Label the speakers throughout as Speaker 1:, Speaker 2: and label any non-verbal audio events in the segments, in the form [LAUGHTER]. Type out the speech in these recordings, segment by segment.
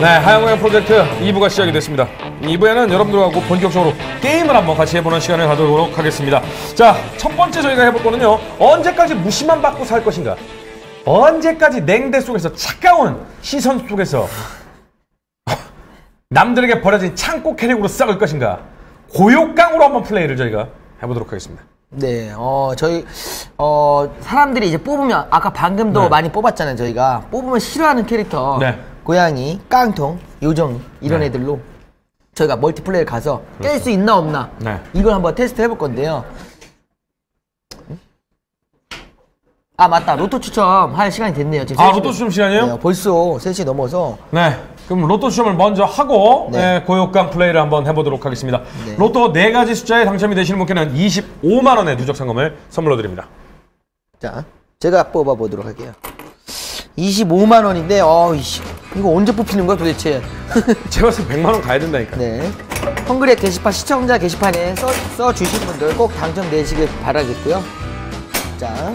Speaker 1: 네, 하영의 프로젝트 2부가 시작이 됐습니다. 2부에는 여러분들하고 본격적으로 게임을 한번 같이 해보는 시간을 가져보도록 하겠습니다. 자, 첫 번째 저희가 해볼 거는요. 언제까지 무심만 받고 살 것인가? 언제까지 냉대 속에서 차가운 시선 속에서 남들에게 버려진 창고 캐릭으로 썩을 것인가? 고욕강으로 한번 플레이를 저희가 해보도록 하겠습니다.
Speaker 2: 네, 어, 저희, 어, 사람들이 이제 뽑으면, 아까 방금도
Speaker 1: 네.
Speaker 2: 많이 뽑았잖아요, 저희가. 뽑으면 싫어하는 캐릭터.
Speaker 1: 네.
Speaker 2: 고양이, 깡통, 요정이, 이런
Speaker 1: 네.
Speaker 2: 애들로 저희가 멀티플레이를 가서 깰 수 있나 없나.
Speaker 1: 네.
Speaker 2: 이걸 한번 테스트 해볼 건데요. 아, 맞다. 로또 추첨 할 시간이 됐네요. 지금
Speaker 1: 아,
Speaker 2: 3시
Speaker 1: 로또 추첨 시간이에요?
Speaker 2: 네, 벌써 3시 넘어서.
Speaker 1: 네. 그럼 로또 추첨을 먼저 하고
Speaker 2: 네.
Speaker 1: 네, 고욕강 플레이를 한번 해보도록 하겠습니다.
Speaker 2: 네.
Speaker 1: 로또 네 가지 숫자에 당첨이 되시는 분께는 25만 원의 누적 상금을 선물로 드립니다.
Speaker 2: 자, 제가 뽑아보도록 할게요. 25만 원인데, 어이씨, 이거 언제 뽑히는 거야 도대체? [LAUGHS]
Speaker 1: 제가 봤을 때 100만 원 가야 된다니까.
Speaker 2: 네. 헝그리의 게시판, 시청자 게시판에 써, 써 주신 분들 꼭 당첨되시길 바라겠고요. 자,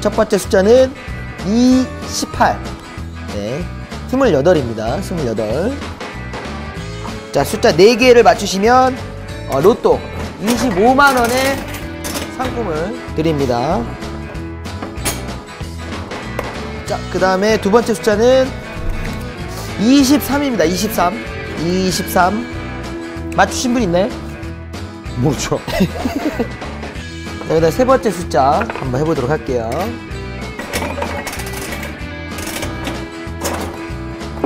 Speaker 2: 첫 번째 숫자는 2, 18. 네. 28입니다. 28. 자, 숫자 4개를 맞추시면, 어, 로또 25만원의 상품을 드립니다. 자, 그 다음에 두 번째 숫자는 23입니다. 23. 23. 맞추신 분 있나요?
Speaker 1: 모르죠. [LAUGHS]
Speaker 2: 자, 그다음 세 번째 숫자 한번 해보도록 할게요.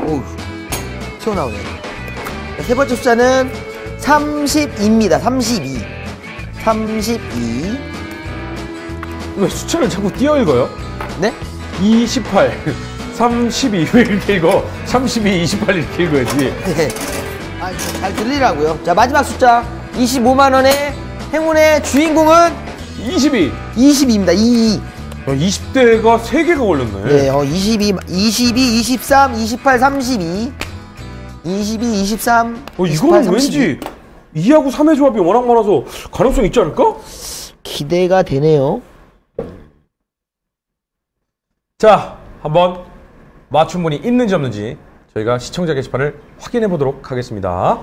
Speaker 2: 오우, 튀어나오네. 자, 세 번째 숫자는 32입니다. 32. 32.
Speaker 1: 왜 숫자를 자꾸 띄어 읽어요?
Speaker 2: 네?
Speaker 1: 28, 32왜 이렇게 읽어? 32, 28 이렇게 읽어야지.
Speaker 2: 네. 아, 잘 들리라고요. 자, 마지막 숫자 25만 원의 행운의 주인공은
Speaker 1: 22.
Speaker 2: 22입니다. 22.
Speaker 1: 20대가 3개가 걸렸네.
Speaker 2: 네, 어, 22, 22, 23, 28, 32. 22, 23.
Speaker 1: 어,
Speaker 2: 28,
Speaker 1: 이거는
Speaker 2: 32.
Speaker 1: 왠지 2하고 3의 조합이 워낙 많아서 가능성 있지 않을까?
Speaker 2: 기대가 되네요.
Speaker 1: 자, 한번 맞춘 분이 있는지 없는지 저희가 시청자 게시판을 확인해 보도록 하겠습니다.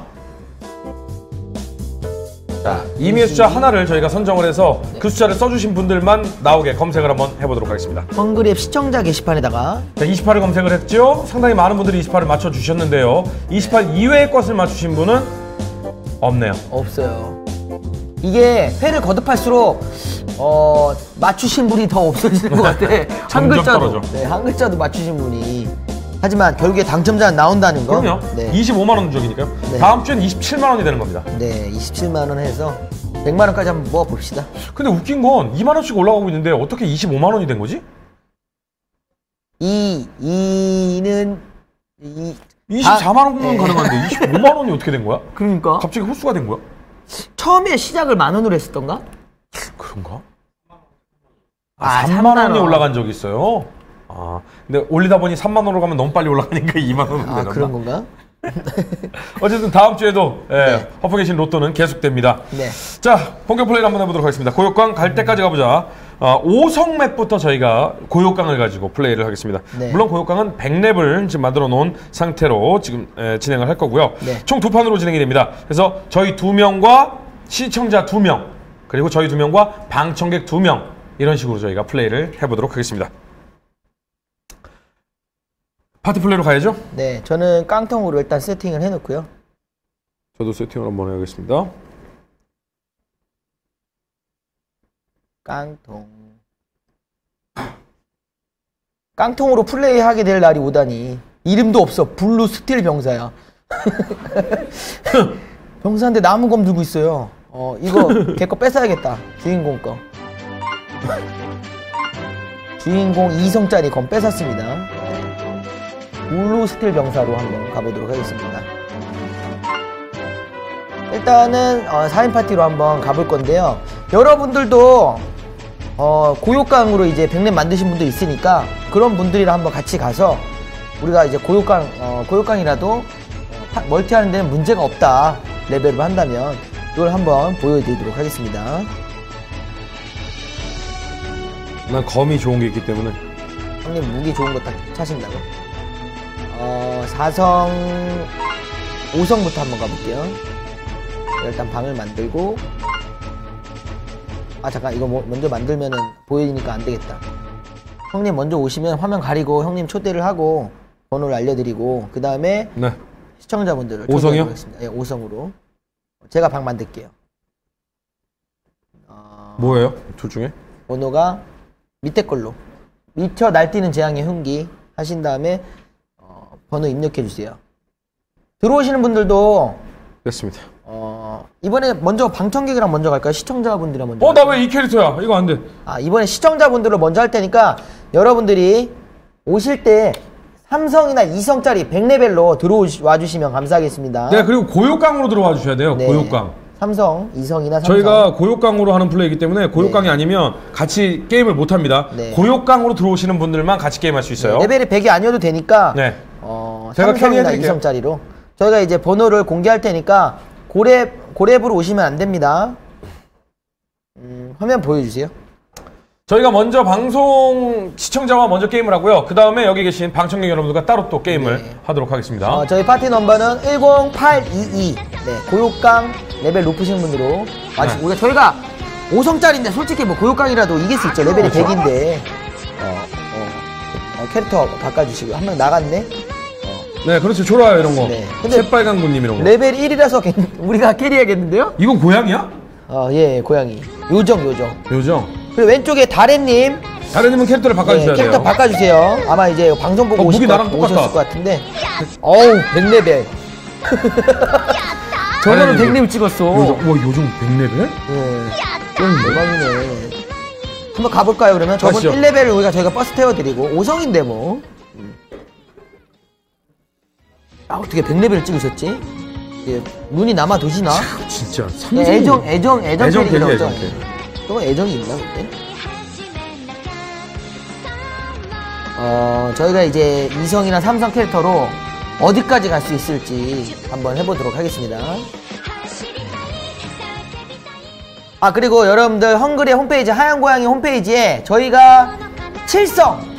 Speaker 1: 자, 이미의 숫자 하나를 저희가 선정을 해서 그 숫자를 써주신 분들만 나오게 검색을 한번 해보도록 하겠습니다.
Speaker 2: 헝그랩 시청자 게시판에다가
Speaker 1: 자, 28을 검색을 했죠. 상당히 많은 분들이 28을 맞춰주셨는데요. 28 이외의 것을 맞추신 분은 없네요.
Speaker 2: 없어요. 이게 회를 거듭할수록 어, 맞추신 분이 더 없어지는 것 같아. [LAUGHS] 한 글자도. 네, 한 글자도 맞추신 분이. 하지만 결국에 당첨자는 나온다는 거.
Speaker 1: 그럼요.
Speaker 2: 네.
Speaker 1: 25만 원 누적이니까요.
Speaker 2: 네.
Speaker 1: 다음 주엔 27만 원이 되는 겁니다.
Speaker 2: 네, 27만 원 해서 100만 원까지 한번 모아 봅시다.
Speaker 1: 근데 웃긴 건 2만 원씩 올라가고 있는데 어떻게 25만 원이 된 거지?
Speaker 2: 이 이는 이
Speaker 1: 24만 원은
Speaker 2: 네.
Speaker 1: 가능한데 25만 원이 어떻게 된 거야? [LAUGHS]
Speaker 2: 그러니까
Speaker 1: 갑자기 흡수가 된 거야?
Speaker 2: 처음에 시작을 만 원으로 했었던가?
Speaker 1: 그런가?
Speaker 2: 아,
Speaker 1: 아, 3만
Speaker 2: 3만
Speaker 1: 원이
Speaker 2: 원.
Speaker 1: 올라간 적이 있어요. 아, 근데 올리다 보니 3만 원으로 가면 너무 빨리 올라가니까 [LAUGHS] 2만 원으로
Speaker 2: 아,
Speaker 1: 되나
Speaker 2: 그런
Speaker 1: 봐.
Speaker 2: 건가? [LAUGHS]
Speaker 1: 어쨌든 다음 주에도 예,
Speaker 2: 네.
Speaker 1: 허프 계신 로또는 계속됩니다.
Speaker 2: 네.
Speaker 1: 자, 본격 플레이 한번 해보도록 하겠습니다. 고욕강 갈 때까지 가보자. 어, 5성 맵부터 저희가 고욕강을 가지고 플레이를 하겠습니다.
Speaker 2: 네.
Speaker 1: 물론 고욕강은 100랩을 지금 만들어 놓은 상태로 지금 에, 진행을 할 거고요.
Speaker 2: 네.
Speaker 1: 총두 판으로 진행이 됩니다. 그래서 저희 두 명과 시청자 두 명, 그리고 저희 두 명과 방청객 두 명, 이런 식으로 저희가 플레이를 해보도록 하겠습니다. 파티 플레이로 가야죠?
Speaker 2: 네, 저는 깡통으로 일단 세팅을 해놓고요.
Speaker 1: 저도 세팅을 한번 해야겠습니다.
Speaker 2: 깡통. 깡통으로 플레이하게 될 날이 오다니. 이름도 없어. 블루 스틸 병사야. [LAUGHS] 병사인데 나무검 들고 있어요. 어, 이거 걔 거 뺏어야겠다. 주인공 거. [LAUGHS] 주인공 2성짜리 검 뺏었습니다. 블루 스틸 병사로 한번 가보도록 하겠습니다. 일단은 어, 4인 파티로 한번 가볼 건데요. 여러분들도 어, 고욕강으로 이제 백렙 만드신 분들 있으니까 그런 분들이랑 한번 같이 가서 우리가 이제 고욕강 어, 고욕강이라도 어, 파- 멀티하는 데는 문제가 없다 레벨로 한다면 이걸 한번 보여드리도록 하겠습니다.
Speaker 1: 난 검이 좋은 게 있기 때문에
Speaker 2: 형님 무기 좋은 거 딱 차신다고? 어, 4성, 5성부터 한번 가볼게요. 일단 방을 만들고. 아, 잠깐, 이거 뭐- 먼저 만들면은 보이니까 안 되겠다. 형님 먼저 오시면 화면 가리고 형님 초대를 하고 번호를 알려드리고, 그 다음에
Speaker 1: 네.
Speaker 2: 시청자분들을
Speaker 1: 오성이요?
Speaker 2: 초대하겠습니다. 예, 5성으로. 제가 방 만들게요. 어,
Speaker 1: 뭐예요? 둘 중에?
Speaker 2: 번호가 밑에 걸로 미쳐 날뛰는 재앙의 흉기 하신 다음에 어, 번호 입력해 주세요. 들어오시는 분들도
Speaker 1: 됐습니다.
Speaker 2: 어, 이번에 먼저 방청객이랑 먼저 갈까요? 시청자분들이랑 먼저.
Speaker 1: 어, 나 왜 이 캐릭터야? 이거 안 돼.
Speaker 2: 아 이번에 시청자분들로 먼저 할 테니까 여러분들이 오실 때 삼성이나 이성짜리 100레벨로 들어와 주시면 감사하겠습니다.
Speaker 1: 네, 그리고 고요강으로 들어와 주셔야 돼요.
Speaker 2: 네.
Speaker 1: 고요강.
Speaker 2: 삼성, 이성이나 삼성.
Speaker 1: 저희가 고요강으로 하는 플레이이기 때문에 고요강이 아니면 같이 게임을 못 합니다.
Speaker 2: 네.
Speaker 1: 고요강으로 들어오시는 분들만 같이 게임할 수 있어요.
Speaker 2: 레벨이 100이 아니어도 되니까
Speaker 1: 네.
Speaker 2: 어,
Speaker 1: 제가
Speaker 2: 삼성이나
Speaker 1: 캐리해드릴게요.
Speaker 2: 이성짜리로 저희가 이제 번호를 공개할 테니까 고랩 고랩으로 오시면 안 됩니다. 음, 화면 보여주세요.
Speaker 1: 저희가 먼저 방송 시청자와 먼저 게임을 하고요. 그 다음에 여기 계신 방청객 여러분들과 따로 또 게임을
Speaker 2: 네.
Speaker 1: 하도록 하겠습니다.
Speaker 2: 어, 저희 파티 넘버는 10822. 네, 고육강 레벨 높으신 분으로 와주시고
Speaker 1: 네.
Speaker 2: 저희가 5성짜리인데 솔직히 뭐 고육강이라도 이길 수 있죠. 레벨이
Speaker 1: 그렇죠.
Speaker 2: 100인데 어, 어, 어, 캐릭터 바꿔주시고 한 명 나갔네.
Speaker 1: 네, 그렇죠. 좋아요, 이런 거.
Speaker 2: 네. 근데
Speaker 1: 새빨간 군님 이런 거.
Speaker 2: 레벨 1이라서 우리가 carry해야겠는데요?
Speaker 1: 이거 고양이야?
Speaker 2: 어, 예, 고양이. 요정, 요정.
Speaker 1: 요정.
Speaker 2: 그리고 왼쪽에 다래님
Speaker 1: 다른 님은 캐릭터를
Speaker 2: 네,
Speaker 1: 바꿔주셔야
Speaker 2: 캐릭터
Speaker 1: 돼요.
Speaker 2: 바꿔주세요. 아마 이제 방송 보고
Speaker 1: 어,
Speaker 2: 오실
Speaker 1: 무기
Speaker 2: 것,
Speaker 1: 나랑 똑같다.
Speaker 2: 오셨을 것 같은데. 어우, 100레벨. [LAUGHS] 저거는
Speaker 1: 다래님.
Speaker 2: 100레벨 찍었어.
Speaker 1: 요정, 와, 요정 100레벨?
Speaker 2: 예. 대박이네. 한번 가볼까요, 그러면? 저번
Speaker 1: 가시죠.
Speaker 2: 1레벨을 우리가 저희가 버스 태워드리고, 5성인데 뭐. 음. 아, 어떻게 100레벨을 찍으셨지? 예, 눈이 남아 도시나?
Speaker 1: 진짜.
Speaker 2: 예,
Speaker 1: 삼성.
Speaker 2: 애정, 애정, 애정
Speaker 1: 애정
Speaker 2: 캐릭이라고.
Speaker 1: 애정 캐릭.
Speaker 2: 저건 애정이 있나, 그때? 어, 저희가 이제 이성이나 삼성 캐릭터로 어디까지 갈 수 있을지 한번 해보도록 하겠습니다. 아, 그리고 여러분들 헝그리 홈페이지, 하얀 고양이 홈페이지에 저희가 칠성,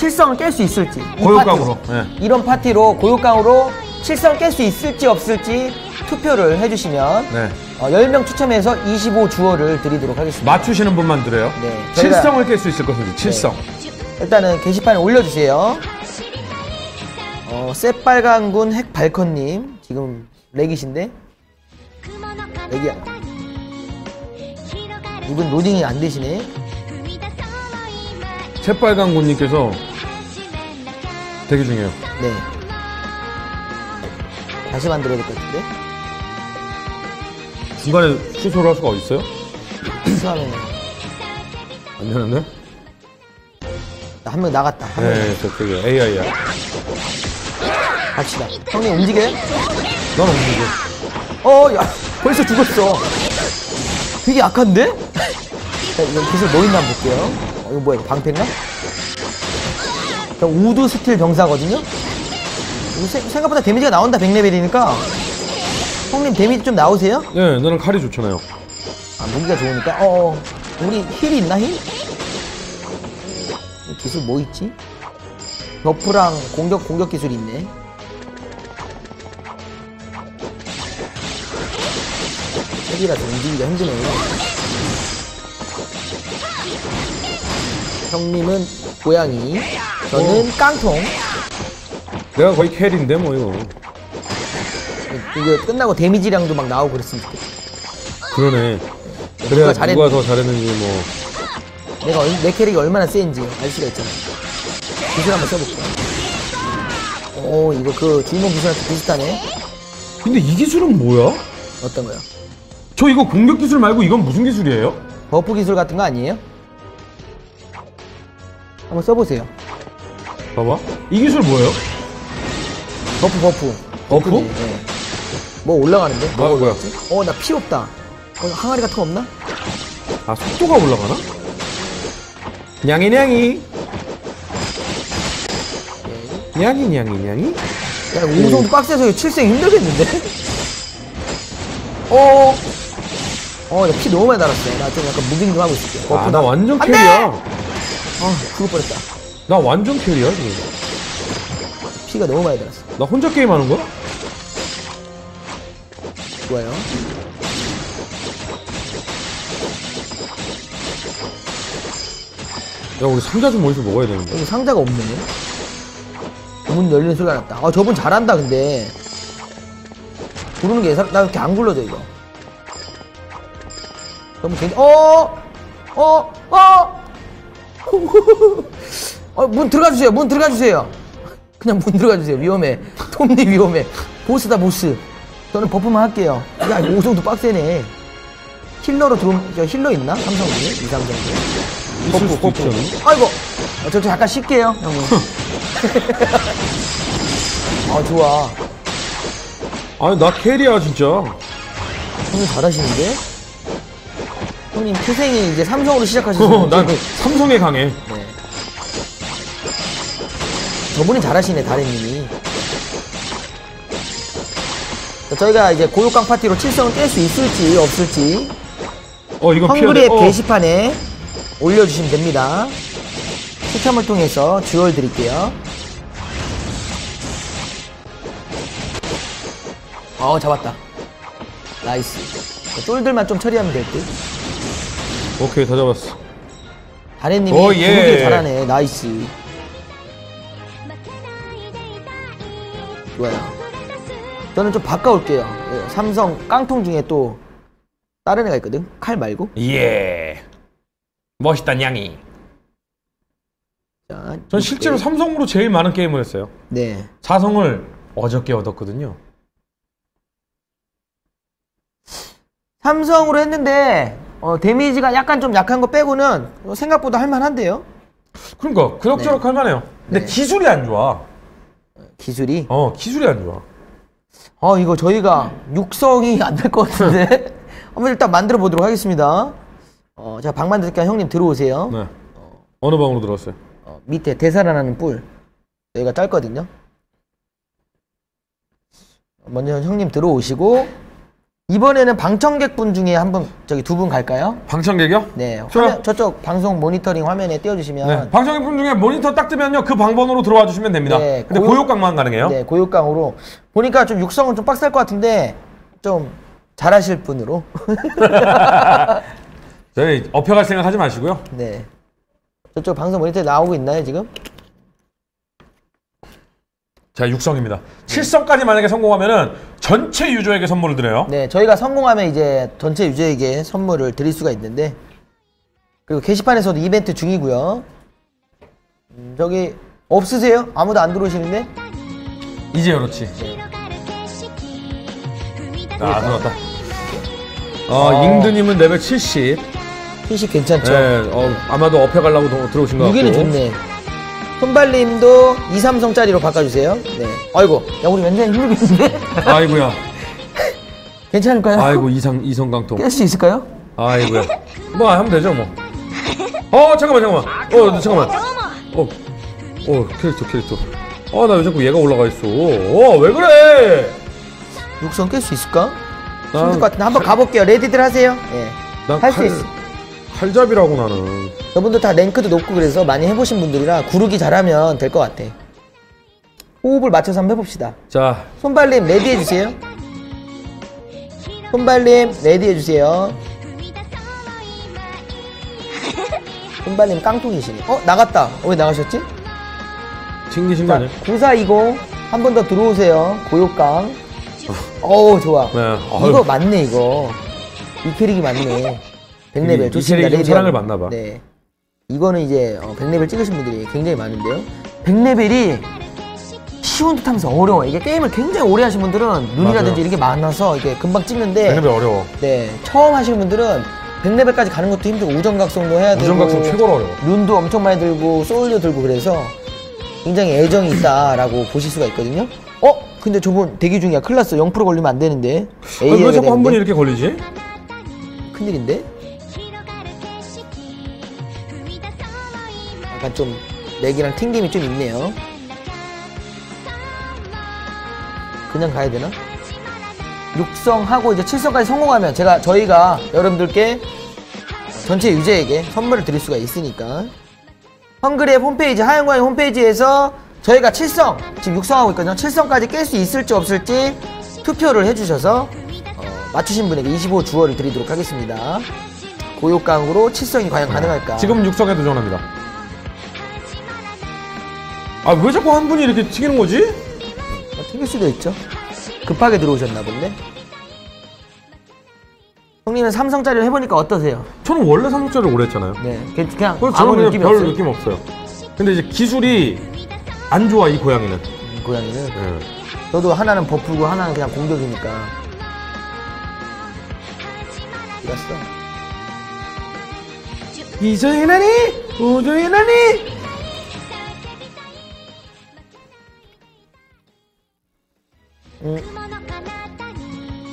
Speaker 2: 칠성을 깰 수 있을지. 이
Speaker 1: 고육강으로, 예.
Speaker 2: 이런 파티로 고육강으로 칠성 깰수 있을지 없을지 투표를 해주시면
Speaker 1: 네.
Speaker 2: 어, 10명 추첨해서 25주어를 드리도록 하겠습니다.
Speaker 1: 맞추시는 분만 드려요.
Speaker 2: 네, 저희가-
Speaker 1: 칠성을 깰 수 있을 것인지, 칠성.
Speaker 2: 일단은 게시판에 올려주세요. 어, 새빨간군 핵발컨님 지금 렉이신데 렉이야. 이분 로딩이 안 되시네.
Speaker 1: 새빨간 군님께서 대기 중이에요.
Speaker 2: 네. 다시 만들어야 될 것 같은데.
Speaker 1: 중간에 취소를 할 수가 어딨어요?
Speaker 2: 수하면
Speaker 1: 안 되는데?
Speaker 2: 한 명 나갔다. 한 명.
Speaker 1: 네, 저쪽에 AI야.
Speaker 2: 갑시다. 형님 움직여요?
Speaker 1: 난 없는데.
Speaker 2: 어, 야, 벌써 죽었어. 되게 약한데? 자, 이건 기술 뭐 있나 한번 볼게요. 어, 이거 뭐야, 이거 방패인가? 자, 블루 스틸 병사거든요? 생각보다 데미지가 나온다, 100레벨이니까. 형님 데미지 좀 나오세요?
Speaker 1: 네, 나는 칼이 좋잖아요.
Speaker 2: 아, 무기가 좋으니까. 어, 어. 우리 heal이 있나, heal? 이 기술 뭐 있지? buff랑 공격, 공격 기술이 있네. 헬이라서 움직이기가 힘드네요. 형님은 고양이, 저는 깡통.
Speaker 1: 내가 거의 캐리인데, 뭐, 이거.
Speaker 2: 이거 끝나고 데미지량도 막 나오고 그랬으면 좋겠다.
Speaker 1: 그러네.
Speaker 2: 누가
Speaker 1: 그래야
Speaker 2: 잘했-
Speaker 1: 누가 더 잘했는지, 뭐.
Speaker 2: 내가 얼- 내 캐릭이 얼마나 센지 알 수가 있잖아. 기술 한번 써볼게. 오, 이거 그 주인공 기술한테 비슷하네.
Speaker 1: 근데 이 기술은 뭐야?
Speaker 2: 어떤 거요?
Speaker 1: 저 이거 공격 기술 말고 이건 무슨 기술이에요?
Speaker 2: buff 기술 같은 거 아니에요? 한번 써보세요.
Speaker 1: 봐봐. 이 기술 뭐예요?
Speaker 2: buff, buff. buff? 예. 뭐 올라가는데?
Speaker 1: 아, 뭐야?
Speaker 2: 어, 나 피 없다. 어, 항아리 같은 거 없나?
Speaker 1: 아, 속도가 올라가나? 냥이, 냥이. 냥이, 냥이, 냥이?
Speaker 2: 야, 오성도 빡세서 칠성 힘들겠는데? 어, 어, 나 피 너무 많이 달았어. 나 좀 약간 moving 좀 하고 있을게. buff
Speaker 1: 아, 나 완전! carry야.
Speaker 2: 아, 죽을 뻔했다.
Speaker 1: 나 완전 carry야, 지금.
Speaker 2: 피가 너무 많이 들었어.
Speaker 1: 나 혼자 게임하는 거야?
Speaker 2: 좋아요.
Speaker 1: 야 우리 상자 좀 어디서 먹어야 되는데
Speaker 2: 여기 상자가 없네. 문 열리는 소리가 났다. 아, 저분 잘한다, 근데. 구르는 게 예술, 나 이렇게 안 굴러져, 이거. 너무 괜히, 어! 어! 어! 어, [LAUGHS] [LAUGHS] 문 들어가 주세요. 문 들어가 주세요. 그냥 문 들어가 주세요. 위험해. 톱니 위험해. 보스다, 보스. 저는 buff만 할게요. 야, 이거 오성도 빡세네. 힐러로 들어오면, 저 힐러 있나? 삼성이?
Speaker 1: 있을 수도 있지 않나?
Speaker 2: 아이고 어, 저, 저 잠깐 쉴게요 형님 [LAUGHS] 아 좋아
Speaker 1: 아니 나 캐리야 진짜
Speaker 2: 형님 잘하시는데 형님 태생이 이제 삼성으로
Speaker 1: 어,
Speaker 2: 시작하셔서
Speaker 1: 난 삼성에 강해
Speaker 2: 네. 저분이 잘하시네 다래님이 자, 저희가 이제 고육강 파티로 칠성을 깰 수 있을지 없을지
Speaker 1: 어 이거 헝그리앱에. 어.
Speaker 2: 게시판에 올려주시면 됩니다. 추첨을 통해서 주얼 드릴게요. 어, 잡았다. nice. 쫄들만 좀 처리하면 될 듯.
Speaker 1: 오케이 다 잡았어
Speaker 2: 다래님이
Speaker 1: 오, 예.
Speaker 2: 잘하네. nice. 좋아요. 저는 좀 바꿔올게요. 예, 삼성 깡통 중에 또 다른 애가 있거든. 칼 말고.
Speaker 1: 예 멋있다 냥이
Speaker 2: 자,
Speaker 1: 전 실제로 삼성으로 제일 많은 게임을 했어요
Speaker 2: 네.
Speaker 1: 사성을 어저께 얻었거든요
Speaker 2: 삼성으로 했는데 어, 데미지가 약간 좀 약한 거 빼고는 어, 생각보다 할만한데요.
Speaker 1: 그러니까 그럭저럭 할만해요 근데
Speaker 2: 네.
Speaker 1: 기술이 안 좋아
Speaker 2: 기술이.
Speaker 1: 어 기술이 안 좋아
Speaker 2: 어 이거 저희가 육성이 안 될 것 같은데 [LAUGHS] 한번 일단 만들어 보도록 하겠습니다. 어, 제가 방 만들니까 형님 들어오세요.
Speaker 1: 네 어느 방으로 들어왔어요
Speaker 2: 어, 밑에 대사라는 뿔 여기가 짧거든요. 먼저 형님 들어오시고 이번에는 방청객 분 중에 한 분 저기 두 분 갈까요?
Speaker 1: 방청객이요?
Speaker 2: 네. 화면, 저쪽 방송 모니터링 화면에 띄워주시면
Speaker 1: 네. 방청객분 중에 모니터 딱 뜨면요 그 방번호로 들어와 주시면 됩니다
Speaker 2: 네,
Speaker 1: 근데
Speaker 2: 고요-
Speaker 1: 고요강만 가능해요
Speaker 2: 네, 고육강으로 보니까 좀 육성은 좀 빡셀 것 같은데 좀 잘하실 분으로. [LAUGHS]
Speaker 1: 저희 업혀갈 생각 하지 마시고요
Speaker 2: 네. 저쪽 방송 모니터에 나오고 있나요 지금?
Speaker 1: 자 육성입니다 7성까지 만약에 성공하면은 전체 유저에게 선물을 드려요
Speaker 2: 네, 저희가 성공하면 이제 전체 유저에게 선물을 드릴 수가 있는데 그리고 게시판에서도 이벤트 중이고요. 음, 저기 없으세요? 아무도 안 들어오시는데?
Speaker 1: 이제 그렇지 아 들어왔다 어,
Speaker 2: 어.
Speaker 1: 잉드님은 레벨 70
Speaker 2: PC 괜찮죠?
Speaker 1: 네, 어, 아마도 업혀가려고 도- 들어오신 것 같고
Speaker 2: 무기는 좋네. 손발님도 2, 3성짜리로 바꿔주세요. 네. 아이고, 야 우리 완전히 힘들겠는데?
Speaker 1: 아이고야 [LAUGHS]
Speaker 2: 괜찮을까요?
Speaker 1: 아이고 이상 이성강통
Speaker 2: 깰 수 있을까요?
Speaker 1: 아이고야 뭐 하면 되죠 뭐 어 잠깐만 잠깐만 어 잠깐만 어 어 캐릭터 캐릭터 아 나 왜 자꾸 얘가 올라가 있어 어 왜 그래
Speaker 2: 육성 깰 수 있을까?
Speaker 1: 난
Speaker 2: 힘들 것 같은데 한번 가볼게요. ready들 하세요. 예. 난할수
Speaker 1: 칼-
Speaker 2: 있어.
Speaker 1: 칼잡이라고 나는
Speaker 2: 저분들 다 rank도 높고 그래서 많이 해보신 분들이라 구르기 잘하면 될 것 같아. 호흡을 맞춰서 한번 해봅시다.
Speaker 1: 자
Speaker 2: 손발님 ready 해주세요. 손발님 ready 해주세요. [LAUGHS] 손발님 깡통이시네. 어 나갔다. 어, 왜 나가셨지?
Speaker 1: 튕기신 거
Speaker 2: 자,
Speaker 1: 아니야?
Speaker 2: 9420 한 번 더 들어오세요. 고육강. 어우 좋아.
Speaker 1: 네.
Speaker 2: 이거 맞네 이거. 이 캐릭이 맞네. 100레벨
Speaker 1: 이- 이
Speaker 2: 좋습니다.
Speaker 1: 좀
Speaker 2: ready하고.
Speaker 1: 사랑을 받나 봐.
Speaker 2: 네. 이거는 이제 어, 100레벨 찍으신 분들이 굉장히 많은데요. 100레벨이 쉬운 듯 하면서 어려워. 이게 게임을 굉장히 오래 하신 분들은 눈이라든지. 이런 게 많아서 이게 금방 찍는데
Speaker 1: 레벨 어려워
Speaker 2: 네. 처음 하시는 분들은 100레벨까지 가는 것도 힘들고 우정각성도 해야 되고
Speaker 1: 우정각성 최고로 어려워
Speaker 2: rune도 엄청 많이 들고 소울도 들고 그래서 굉장히 애정이 있다라고 보실 수가 있거든요. 어? 근데 저분 대기 중이야. 났어. 0% 걸리면 안 되는데.
Speaker 1: 왜 자꾸 한. 번이 이렇게 걸리지?
Speaker 2: 큰일인데? 약간 좀 렉이랑 튕김이 좀 있네요. 그냥 가야 되나? 육성하고 이제 칠성까지 성공하면 제가 저희가 여러분들께 전체 유저에게 선물을 드릴 수가 있으니까 헝그리의 홈페이지 하얀광의 홈페이지에서 저희가 7성 지금 육성하고 있거든요. 7성까지 깰 수 있을지 없을지 투표를 해주셔서 어, 맞추신 분에게 25 주어를 드리도록 하겠습니다. 고요강으로 7성이 과연 가능할까?
Speaker 1: 지금 육성에 도전합니다. 아 왜 자꾸 한 분이 이렇게 튀기는 거지?
Speaker 2: 어, 튕길 수도 있죠. 급하게 들어오셨나 본데. 형님은 삼성짜리를 해보니까 어떠세요?
Speaker 1: 저는 원래 삼성짜리를 오래 했잖아요.
Speaker 2: 네, 그냥 그냥 아무
Speaker 1: 저는 그냥
Speaker 2: 느낌이
Speaker 1: 별
Speaker 2: 없어요.
Speaker 1: 느낌 없어요. 근데 이제 기술이 안 좋아 이 고양이는.
Speaker 2: 음, 고양이는.
Speaker 1: 예.
Speaker 2: 저도 하나는 버프고 하나는 그냥 공격이니까. 이겼어.
Speaker 1: 이정이나니 우정이나니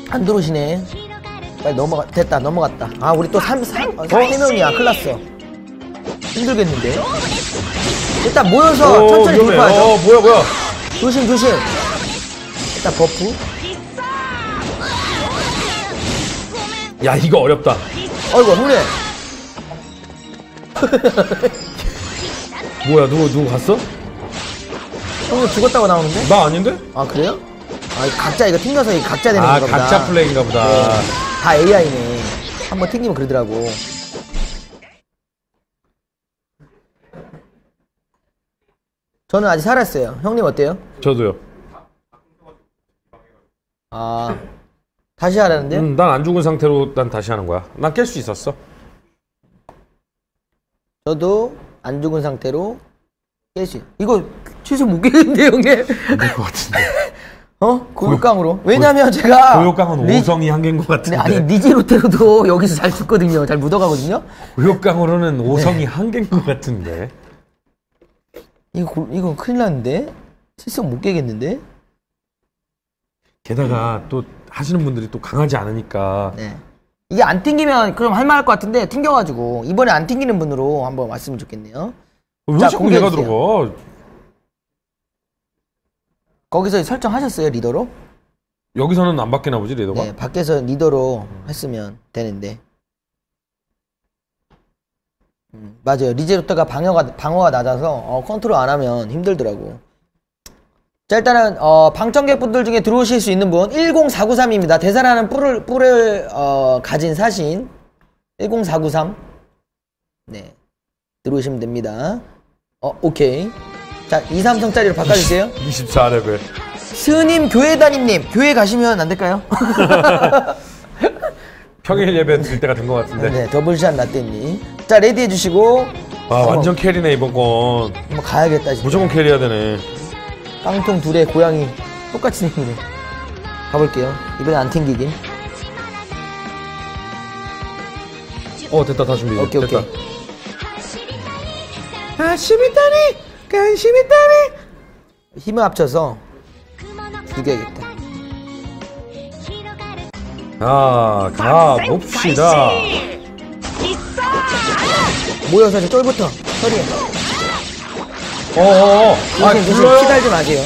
Speaker 2: 안 들어오시네. 빨리 넘어가. 됐다, 넘어갔다. 아, 우리 또 3, 3, 어, 3명이야. 큰일 났어. 힘들겠는데? 일단 모여서
Speaker 1: 오,
Speaker 2: 천천히
Speaker 1: 위험해.
Speaker 2: 돌파하죠.
Speaker 1: 어 뭐야 뭐야.
Speaker 2: 조심, 조심. 일단 buff.
Speaker 1: 야 이거 어렵다.
Speaker 2: 어이구, 형님.
Speaker 1: 뭐야 누구 누구 갔어?
Speaker 2: 형님 죽었다고 나오는데?
Speaker 1: 나 아닌데?
Speaker 2: 아, 그래요? 아, 각자 이거 튕겨서 이거 각자 되는
Speaker 1: 아
Speaker 2: 건가 보다.
Speaker 1: 각자 플레이인가 보다.
Speaker 2: 네. 다 AI네. 한번 튕기면 그러더라고. 저는 아직 살았어요. 형님 어때요?
Speaker 1: 저도요.
Speaker 2: 아 다시 하라는데요?
Speaker 1: 음, 난 안 죽은 상태로 난 다시 하는 거야. 난 깰 수 있었어.
Speaker 2: 저도 안 죽은 상태로 깰 수. 있... 이거 최소 못 깨는데 형님?
Speaker 1: 될것 같은데. [LAUGHS]
Speaker 2: 어? 고육강으로? 왜냐면 제가
Speaker 1: 고요강은
Speaker 2: 리-
Speaker 1: 오성이 한계인 것 같은데.
Speaker 2: 아니 니지 로테로도 [LAUGHS] 여기서 잘 죽거든요. 잘 묻어가거든요.
Speaker 1: 고요강으로는 오성이
Speaker 2: 네.
Speaker 1: 한계인 것 같은데.
Speaker 2: 이거 고- 이거 큰일 났는데? 실속 못 깨겠는데?
Speaker 1: 게다가 또 하시는 분들이 또 강하지 않으니까
Speaker 2: 네. 이게 안 튕기면 그럼 할만할 것 같은데 튕겨가지고 이번에 안 튕기는 분으로 한번 왔으면 좋겠네요.
Speaker 1: 왜
Speaker 2: 자,
Speaker 1: 자꾸 얘가
Speaker 2: 공개해주세요.
Speaker 1: 들어가?
Speaker 2: 거기서 설정하셨어요 리더로?
Speaker 1: 여기서는 안 바뀌나 보지 리더가?
Speaker 2: 네, 밖에서 리더로 했으면 되는데. 음, 맞아요. 리제로트가 방어가 방어가 낮아서 어, 컨트롤 안 하면 힘들더라고. 자 일단은 어, 방청객 분들 중에 들어오실 수 있는 분 10493입니다. 대사라는 뿔을 뿔을 어, 가진 사신 10493. 네 들어오시면 됩니다. 어 오케이. 자 2삼성짜리로 바꿔주세요. [LAUGHS]
Speaker 1: 24레벨.
Speaker 2: 스님 교회 담임님 교회 가시면 안 될까요? [LAUGHS]
Speaker 1: 평일 예배 들 때가 된 것 같은데.
Speaker 2: 네, 더블샷 라떼님. 자, ready 해주시고.
Speaker 1: 아 완전 carry네 이번 건.
Speaker 2: 한번 가야겠다, 진짜.
Speaker 1: 무조건 carry해야 되네.
Speaker 2: 깡통 둘의 고양이. 똑같이 생기네. 가볼게요. 이번에 안 튕기긴.
Speaker 1: 어 됐다 다 준비.
Speaker 2: 오케이,
Speaker 1: 됐다.
Speaker 2: 오케이. 관심 있다니! 관심 있다니! 힘을 합쳐서 죽여야겠다.
Speaker 1: 자, 가 봅시다.
Speaker 2: 모여서 저 쫄부터 처리해.
Speaker 1: 어어어. 아
Speaker 2: 조심, 조심.
Speaker 1: 불러요.
Speaker 2: 피달지 마세요.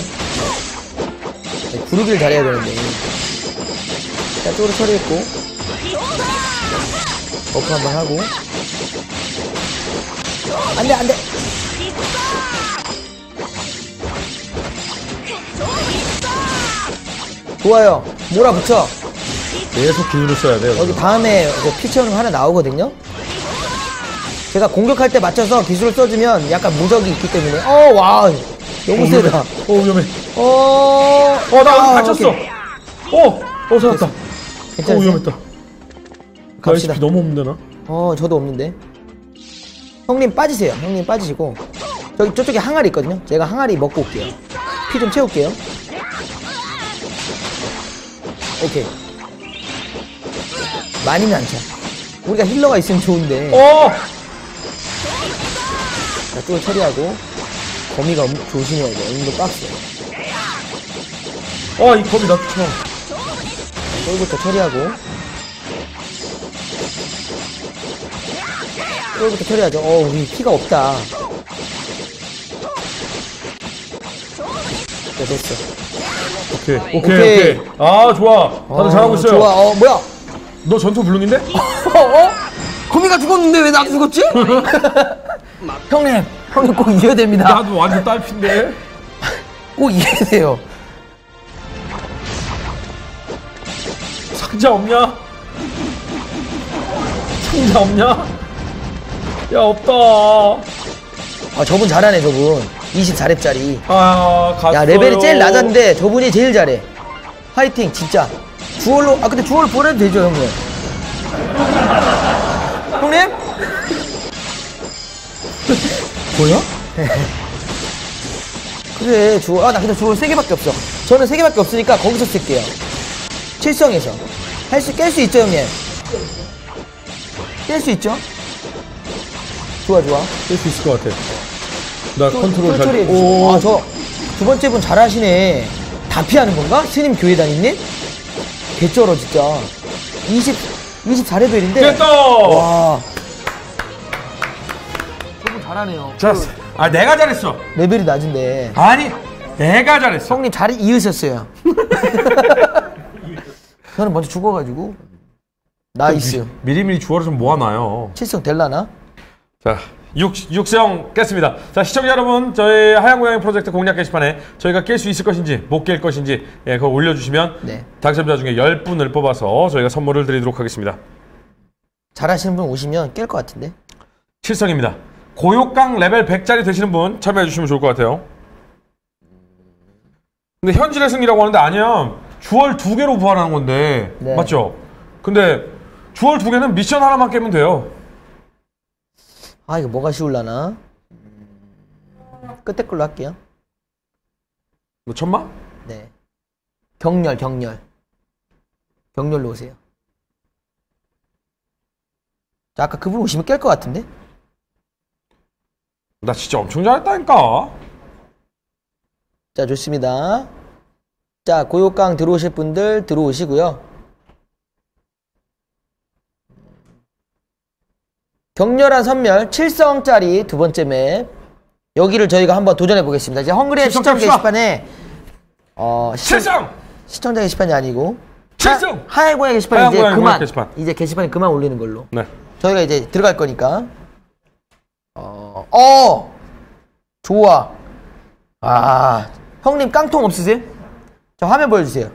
Speaker 2: 네, 구르기를 잘해야 되는데. 자, 쪽으로 처리했고. buff 한번 하고. 안 돼, 안 돼. 좋아요. 몰아붙여.
Speaker 1: 계속 기술을 써야 돼요.
Speaker 2: 여기 다음에 그 피처는 하나 나오거든요. 제가 공격할 때 맞춰서 기술을 써주면 약간 무적이 있기 때문에. 어, 와. 너무 세다.
Speaker 1: 어 위험해.
Speaker 2: 어,
Speaker 1: 어 나
Speaker 2: 아,
Speaker 1: 다쳤어.
Speaker 2: 오케이.
Speaker 1: 어, 어 살았다. 어
Speaker 2: 괜찮으세요?
Speaker 1: 위험했다.
Speaker 2: 갑시다.
Speaker 1: 너무 없는데 나.
Speaker 2: 어, 저도 없는데. 형님 빠지세요. 형님 빠지시고. 저기 저쪽에 항아리 있거든요. 제가 항아리 먹고 올게요. 피 좀 채울게요. 오케이. 많이는 않죠. 우리가 힐러가 있으면 좋은데.
Speaker 1: 어.
Speaker 2: 자, 쪽을 처리하고. 거미가 엄- 조심해야 돼. 엄도 빡세.
Speaker 1: 어이 겁이 나 쫓아.
Speaker 2: 쫄부터 처리하고. 쫄부터 처리하죠. 어, 우리 피가 없다. 네, 됐어.
Speaker 1: 오케이 오케이
Speaker 2: 오케이.
Speaker 1: 오케이. 아 좋아. 다들
Speaker 2: 어,
Speaker 1: 잘하고 있어요.
Speaker 2: 좋아. 어, 뭐야?
Speaker 1: 너 전투 불능인데? [LAUGHS]
Speaker 2: 어, 어? 거미가 죽었는데 왜 나도 죽었지? [LAUGHS] 형님, 형님 꼭 이겨야 됩니다.
Speaker 1: 나도 완전 딸핀데. [LAUGHS]
Speaker 2: 꼭 이겨야 돼요.
Speaker 1: 상자 없냐? 상자 없냐? 야 없다.
Speaker 2: 아, 저분 잘하네, 저분. 24렙짜리.
Speaker 1: 아 갔어요.
Speaker 2: 야, 레벨이 제일 낮았는데 저분이 제일 잘해. 화이팅, 진짜. 주얼로, 아, 근데 주얼 보내도 되죠, 형님? [LAUGHS] 형님? [LAUGHS]
Speaker 1: 뭐야? [LAUGHS]
Speaker 2: 그래, 주얼. 아, 나 근데 주얼 3개밖에 없어. 저는 3개밖에 없으니까 거기서 쓸게요. 칠성에서. 할 수, 깰 수 있죠, 형님? 깰 수 있죠? 좋아, 좋아.
Speaker 1: 깰 수 있을 것 같아. 나 컨트롤 잘.
Speaker 2: 주시고. 아, 저 두 번째 분 잘하시네. 다 피하는 건가? 스님 교회 다니님? 개쩔어, 진짜. 20, 24레벨인데.
Speaker 1: 됐다.
Speaker 2: 와. 저분 잘하네요.
Speaker 1: 자, 아 내가 잘했어.
Speaker 2: 레벨이 낮은데.
Speaker 1: 아니, 내가 잘했어.
Speaker 2: 형님 잘 이으셨어요. [LAUGHS] 저는 먼저 죽어가지고. nice.
Speaker 1: 미리미리 주어를 좀 모아놔요.
Speaker 2: 칠성 될라나?
Speaker 1: 자, 육, 육성 깼습니다. 자, 시청자 여러분, 저희 하얀고양이 프로젝트 공략 게시판에 저희가 깰 수 있을 것인지, 못 깰 것인지, 예, 그거 올려주시면
Speaker 2: 네.
Speaker 1: 당첨자 중에 10분을 뽑아서 저희가 선물을 드리도록 하겠습니다.
Speaker 2: 잘하시는 분 오시면 깰 것 같은데.
Speaker 1: 칠성입니다. 고욕강 레벨 100짜리 되시는 분 참여해 주시면 좋을 것 같아요. 근데 현질의 승리라고 하는데 아니야. 주얼 두 개로 부활하는 건데.
Speaker 2: 네.
Speaker 1: 맞죠? 근데 주얼 두 개는 미션 하나만 깨면 돼요.
Speaker 2: 아, 이거 뭐가 쉬울라나? 음, 끝에 걸로 할게요.
Speaker 1: 뭐 천마?
Speaker 2: 네. 경렬, 경렬. 경렬로 오세요. 자, 아까 그분 오시면 깰 것 같은데?
Speaker 1: 나 진짜 엄청 잘했다니까.
Speaker 2: 자, 좋습니다. 자, 고요강 들어오실 분들 들어오시고요. 격렬한 선멸 7성짜리 두 번째 맵. 여기를 저희가 한번 도전해 보겠습니다. 이제 헝그리의 시청! 게시판에 어, 시청,
Speaker 1: 칠성!
Speaker 2: 시청자 게시판이 아니고
Speaker 1: 칠성!
Speaker 2: 하, 하얀 고양 게시판
Speaker 1: 하얀
Speaker 2: 이제
Speaker 1: 고양이
Speaker 2: 그만
Speaker 1: 게시판.
Speaker 2: 이제 게시판에 그만 올리는 걸로.
Speaker 1: 네.
Speaker 2: 저희가 이제 들어갈 거니까. 어, 어, 좋아. 아, 형님 깡통 없으세요? 자 화면 보여주세요.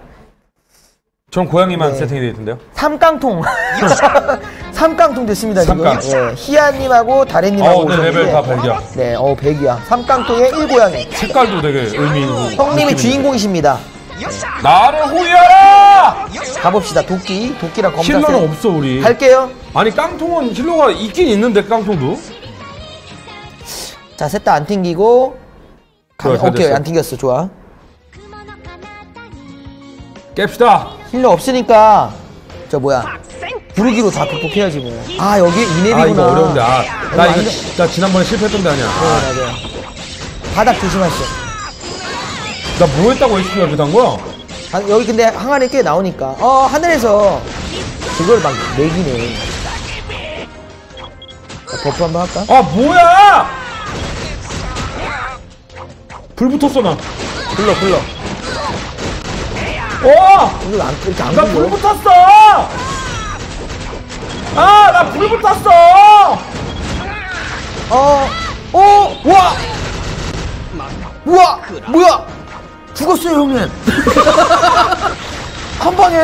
Speaker 1: 전 고양이만
Speaker 2: 네.
Speaker 1: 세팅이 되어 있던데요.
Speaker 2: 삼깡통. [LAUGHS] 삼깡통 됐습니다. 지금. 예, 희아님하고 다래님하고
Speaker 1: 어, 네. 레벨 다 발견.
Speaker 2: 네, 어 백이야. 삼깡통의 일고양이.
Speaker 1: 색깔도 되게 의미 있고.
Speaker 2: 형님이 주인공이십니다.
Speaker 1: 나를 호위하라!
Speaker 2: 가봅시다. 도끼, 도끼랑 검사.
Speaker 1: 힐러는 없어 우리.
Speaker 2: 갈게요.
Speaker 1: 아니 깡통은 힐러가 있긴 있는데 깡통도.
Speaker 2: 자, 셋 다 안 튕기고.
Speaker 1: 좋아, 잘
Speaker 2: 오케이,
Speaker 1: 됐어.
Speaker 2: 안 튕겼어. 좋아.
Speaker 1: 깹시다.
Speaker 2: 힐러 없으니까 저 뭐야 부르기로 다 극복해야지 뭐. 아 여기 이맵이구나.
Speaker 1: 아 이거 어려운데 아. 나 이거
Speaker 2: 완전-
Speaker 1: 나 지난번에 실패했던 데 아니야.
Speaker 2: 네, 맞아요. 바닥 조심하시죠.
Speaker 1: 나 뭐 했다고 HP가 이렇게 단 거야?
Speaker 2: 아, 여기 근데 항아리 꽤 나오니까. 어 하늘에서 그걸 막 매기네. 자, buff 한번 할까?
Speaker 1: 아 뭐야! 불 붙었어 나.
Speaker 2: 불러 불러.
Speaker 1: 어!
Speaker 2: 이거 안 이렇게 안
Speaker 1: 나 불
Speaker 2: 불러.
Speaker 1: 붙었어! 아, 나 불 붙었어!
Speaker 2: 어, 어, 우와, 우와, 뭐야? 죽었어요 형님. [LAUGHS] 한 방에.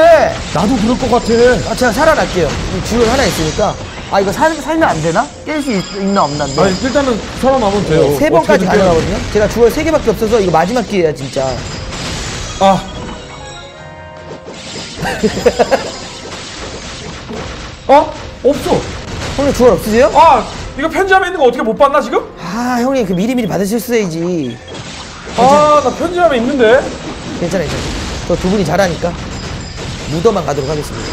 Speaker 1: 나도 그럴 것 같아.
Speaker 2: 아, 제가 살아날게요. 이 주얼 하나 있으니까. 아, 이거 살, 살면 안 되나? 깰 수 있나 없나? 안 돼.
Speaker 1: 아니, 일단은 살아남으면 돼요.
Speaker 2: 세 번까지
Speaker 1: 어떻게든
Speaker 2: 가능하거든요? 제가 주얼 세 개밖에 없어서 이거 마지막 기회야, 진짜.
Speaker 1: 아. [LAUGHS] 어? 없어.
Speaker 2: 형님 주얼 없으세요?
Speaker 1: 아, 이거 편지함에 있는 거 어떻게 못 봤나 지금?
Speaker 2: 아, 형님 그 미리미리 받으셨어야지.
Speaker 1: 아, 나 편지함에 있는데.
Speaker 2: 괜찮아요. 저 두 분이 잘하니까. 무더만 가도록 하겠습니다.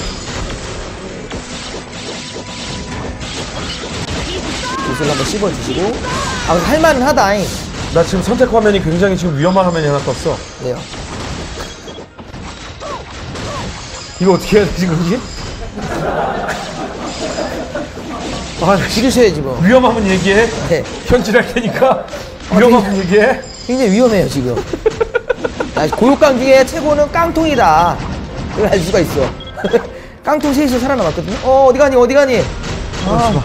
Speaker 2: 옷을 한번 씹어주시고. 아, 할만은 하다잉.
Speaker 1: 나 지금 선택 화면이 굉장히 지금 위험한 화면이 하나 떴어.
Speaker 2: 네요.
Speaker 1: 이거 어떻게 해야 되지, 그지? 아,
Speaker 2: 지르셔야지 뭐.
Speaker 1: 위험하면 얘기해.
Speaker 2: 네.
Speaker 1: 현질할 테니까. 위험하면 얘기해.
Speaker 2: 굉장히 위험해요, 지금. 아, 고육강 중에 최고는 깡통이다. 그걸 알 수가 있어. [LAUGHS] 깡통 셋이서 살아남았거든요. 어, 어디 가니, 어디 가니? 아,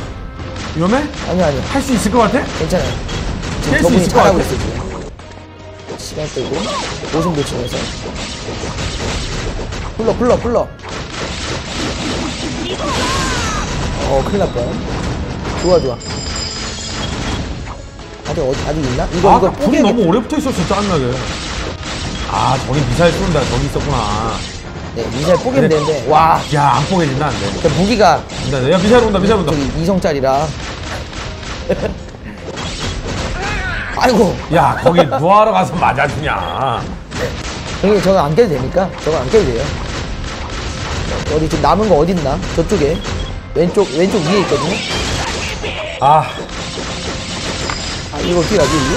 Speaker 1: 위험해?
Speaker 2: 아니요, 아니요.
Speaker 1: 할수 있을 것 같아?
Speaker 2: 괜찮아요.
Speaker 1: 깰
Speaker 2: 지금
Speaker 1: 수
Speaker 2: 저분이
Speaker 1: 있을 것
Speaker 2: 잘하고
Speaker 1: 같아?
Speaker 2: 있어, 지금. 시간 끌고 오승 도치면서 풀러 풀러 풀러 어 큰일 날 뻔 좋아 좋아 아직 어디 아직 있나? 이거
Speaker 1: 아,
Speaker 2: 이거
Speaker 1: 불이
Speaker 2: 뽀개게
Speaker 1: 너무 오래 붙어 있었어, 짜증나게. 아, 저기 미사일 쏜다. 저기 있었구나.
Speaker 2: 네 미사일 뽀개면
Speaker 1: 그래.
Speaker 2: 되는데 와
Speaker 1: 야, 안 뽀개진다, 안 돼.
Speaker 2: 저 무기가
Speaker 1: 야, 야, 미사일 온다, 미사일 온다.
Speaker 2: 저기 이성짜리라 [LAUGHS] 아이고
Speaker 1: 야, 거기 뭐하러 가서 맞아주냐.
Speaker 2: 형님 저거 안 깨도 됩니까? 저거 안 깨도 돼요 어디 지금 남은 거 어딨나? 저쪽에 왼쪽 왼쪽 위에 있거든요
Speaker 1: 아,
Speaker 2: 아 이거 어떻게 가지 이거?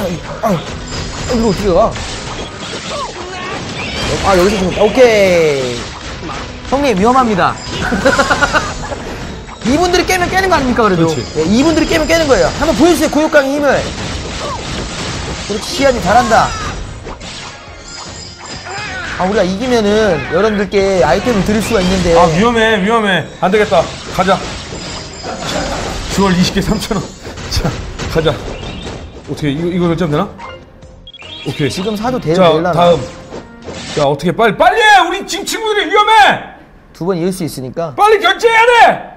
Speaker 2: 아, 이- 아, 아, 이거 어떻게 가? 아 여기서 죽는다 오케이 형님 위험합니다 [LAUGHS] 이분들이 깨면 깨는 거 아닙니까 그래도. 네, 이분들이 깨면 깨는 거예요 한번 보여주세요 고육강의 힘을 그렇지 시안이 잘한다 아 우리가 이기면은 여러분들께 아이템을 드릴 수가 있는데
Speaker 1: 아, 위험해, 위험해. 안 되겠다. 가자. 10월 20개 3,000원. 자, 가자. 어떻게, 이거, 이거 결정 되나? 오케이.
Speaker 2: 지금 사도 돼요
Speaker 1: 자,
Speaker 2: 되려나?
Speaker 1: 다음. 자, 어떻게 빨리, 빨리 해! 우리 지금 친구들이 위험해!
Speaker 2: 두 번 이을 수 있으니까
Speaker 1: 빨리 결제해야 돼!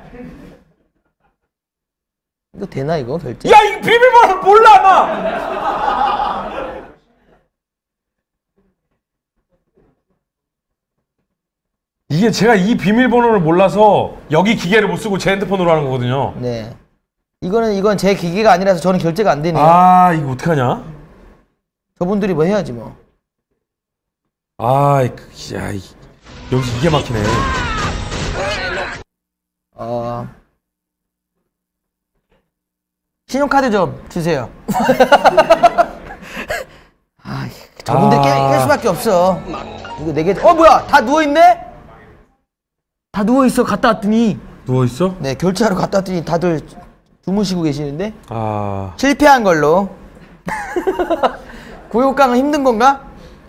Speaker 2: 이거 되나 이거 결제?
Speaker 1: 야, 이 비밀번호 몰라, 나! 이게 제가 이 비밀번호를 몰라서 여기 기계를 못 쓰고 제 핸드폰으로 하는 거거든요.
Speaker 2: 네. 이거는 이건 제 기계가 아니라서 저는 결제가 안 되네요.
Speaker 1: 아, 이거 어떡하냐?
Speaker 2: 저분들이 뭐 해야지 뭐.
Speaker 1: 아, 이 그, 야, 이, 여기 이게 막히네.
Speaker 2: 어. 신용카드 좀 주세요. [LAUGHS] 아, 저분들 깨,
Speaker 1: 아.
Speaker 2: 깰 수밖에 없어. 이거 네 개. 어 뭐야? 다 누워 있네? 다 누워 있어. 갔다 왔더니
Speaker 1: 누워 있어?
Speaker 2: 네 결제하러 갔다 왔더니 다들 주무시고 계시는데
Speaker 1: 아,
Speaker 2: 실패한 걸로. [LAUGHS] 고육강은 힘든 건가?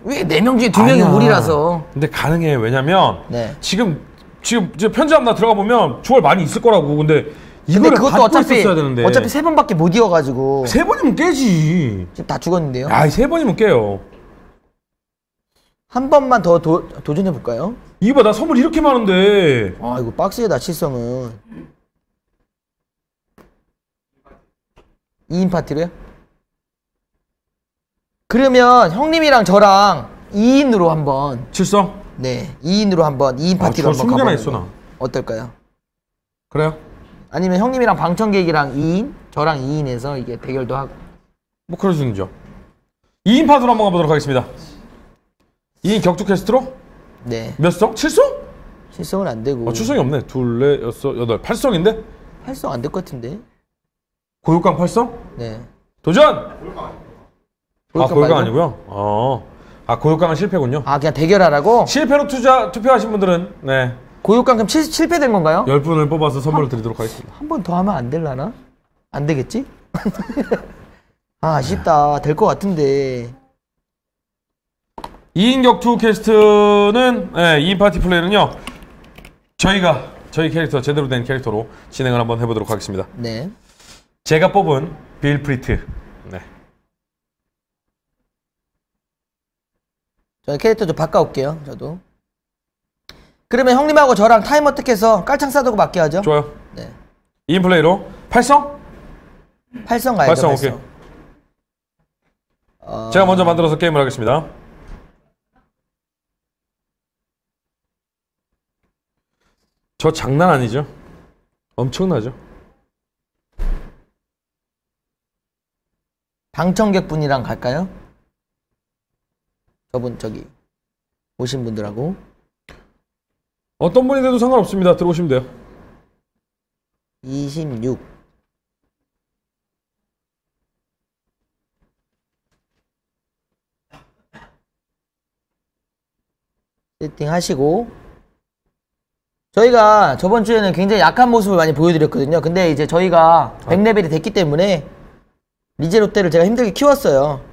Speaker 2: 왜 네 명 중에 두 명이
Speaker 1: 아니야.
Speaker 2: 우리라서.
Speaker 1: 근데 가능해. 왜냐면,
Speaker 2: 네.
Speaker 1: 지금, 지금, 이제 편지함 나 들어가 보면 주얼 많이 있을 거라고. 근데 이거를
Speaker 2: 그것도 어차피. 어차피 세 번밖에 못 이어가지고
Speaker 1: 세 번이면 깨지.
Speaker 2: 지금 다 죽었는데요.
Speaker 1: 아이, 세 번이면 깨요.
Speaker 2: 한 번만 더 도, 도전해 볼까요?
Speaker 1: 이봐, 나 선물 이렇게 많은데.
Speaker 2: 아 이거 빡세다 칠성은 2인 파티로요? 그러면 형님이랑 저랑 2인으로 한번
Speaker 1: 칠성?
Speaker 2: 네 2인으로 한번 2인
Speaker 1: 아,
Speaker 2: 파티로
Speaker 1: 주얼
Speaker 2: 한번
Speaker 1: 20개나
Speaker 2: 가보는
Speaker 1: 있어,
Speaker 2: 거
Speaker 1: 나.
Speaker 2: 어떨까요?
Speaker 1: 그래요?
Speaker 2: 아니면 형님이랑 방청객이랑 2인 저랑 2인에서 이게 대결도 하고
Speaker 1: 뭐 그럴 수 있죠. 2인 파트로 한번 가보도록 하겠습니다. 2인 격투 캐스트로 네몇 성? 7성?
Speaker 2: 실성은 안 되고
Speaker 1: 어, 출성이 없네. 둘, 넷, 여섯, 여덟, 8성인데?
Speaker 2: 활성 안 될 것 같은데
Speaker 1: 고육강 8성?
Speaker 2: 네
Speaker 1: 도전! 아,
Speaker 2: 고육강
Speaker 1: 고육강
Speaker 2: 말고?
Speaker 1: 아니고요. 어. 아, 고육강은 실패군요.
Speaker 2: 아 그냥 대결하라고?
Speaker 1: 실패로 투자, 투표하신 분들은, 네.
Speaker 2: 고육강 그럼 칠- 실패된 건가요?
Speaker 1: 10분을 뽑아서 선물을 드리도록 하겠습니다.
Speaker 2: 한 번 더 하면 안 될라나? 안 되겠지? [LAUGHS] 아, 아쉽다. 될 것 같은데.
Speaker 1: 2인 격 투 캐스트는, 네, 2인 파티 플레이는요, 저희가, 저희 캐릭터, 제대로 된 캐릭터로 진행을 한번 해보도록 하겠습니다.
Speaker 2: 네.
Speaker 1: 제가 뽑은 빌프리트. 네.
Speaker 2: 저희 캐릭터 좀 바꿔올게요. 저도. 그러면 형님하고 저랑 time attack해서 깔창 싸두고 맞게 하죠?
Speaker 1: 좋아요.
Speaker 2: 네.
Speaker 1: 2인 플레이로 8성?
Speaker 2: 팔성 가야죠.
Speaker 1: 팔성,
Speaker 2: 팔성.
Speaker 1: 오케이.
Speaker 2: 어,
Speaker 1: 제가 먼저 만들어서 게임을 하겠습니다. 저 장난 아니죠? 엄청나죠?
Speaker 2: 방청객 분이랑 갈까요? 저분 저기 오신 분들하고
Speaker 1: 어떤 분이 돼도 상관없습니다. 들어오시면 돼요.
Speaker 2: 26 세팅하시고 저희가 저번 주에는 굉장히 약한 모습을 많이 보여드렸거든요. 근데 이제 저희가 100레벨이 됐기 때문에 리제롯데를 제가 힘들게 키웠어요.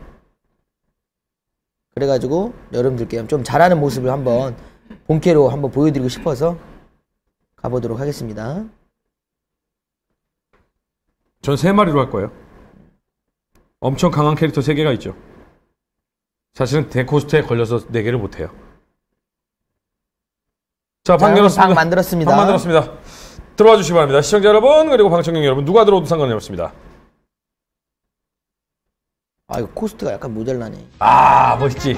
Speaker 2: 그래가지고 여러분들께 좀 잘하는 모습을 한번 본캐로 한번 보여드리고 싶어서 가보도록 하겠습니다.
Speaker 1: 전 세 마리로 할 거예요. 엄청 강한 캐릭터 3개가 있죠. 사실은 데코스트에 걸려서 4개를 못 해요. 자, 방
Speaker 2: 자,
Speaker 1: 열었습니다.
Speaker 2: 방 만들었습니다.
Speaker 1: 방 만들었습니다. 들어와 주시기 바랍니다. 시청자 여러분, 그리고 방청객 여러분, 누가 들어오도 상관이 없습니다.
Speaker 2: 아 이거 코스트가 약간 모자라네.
Speaker 1: 아 멋있지?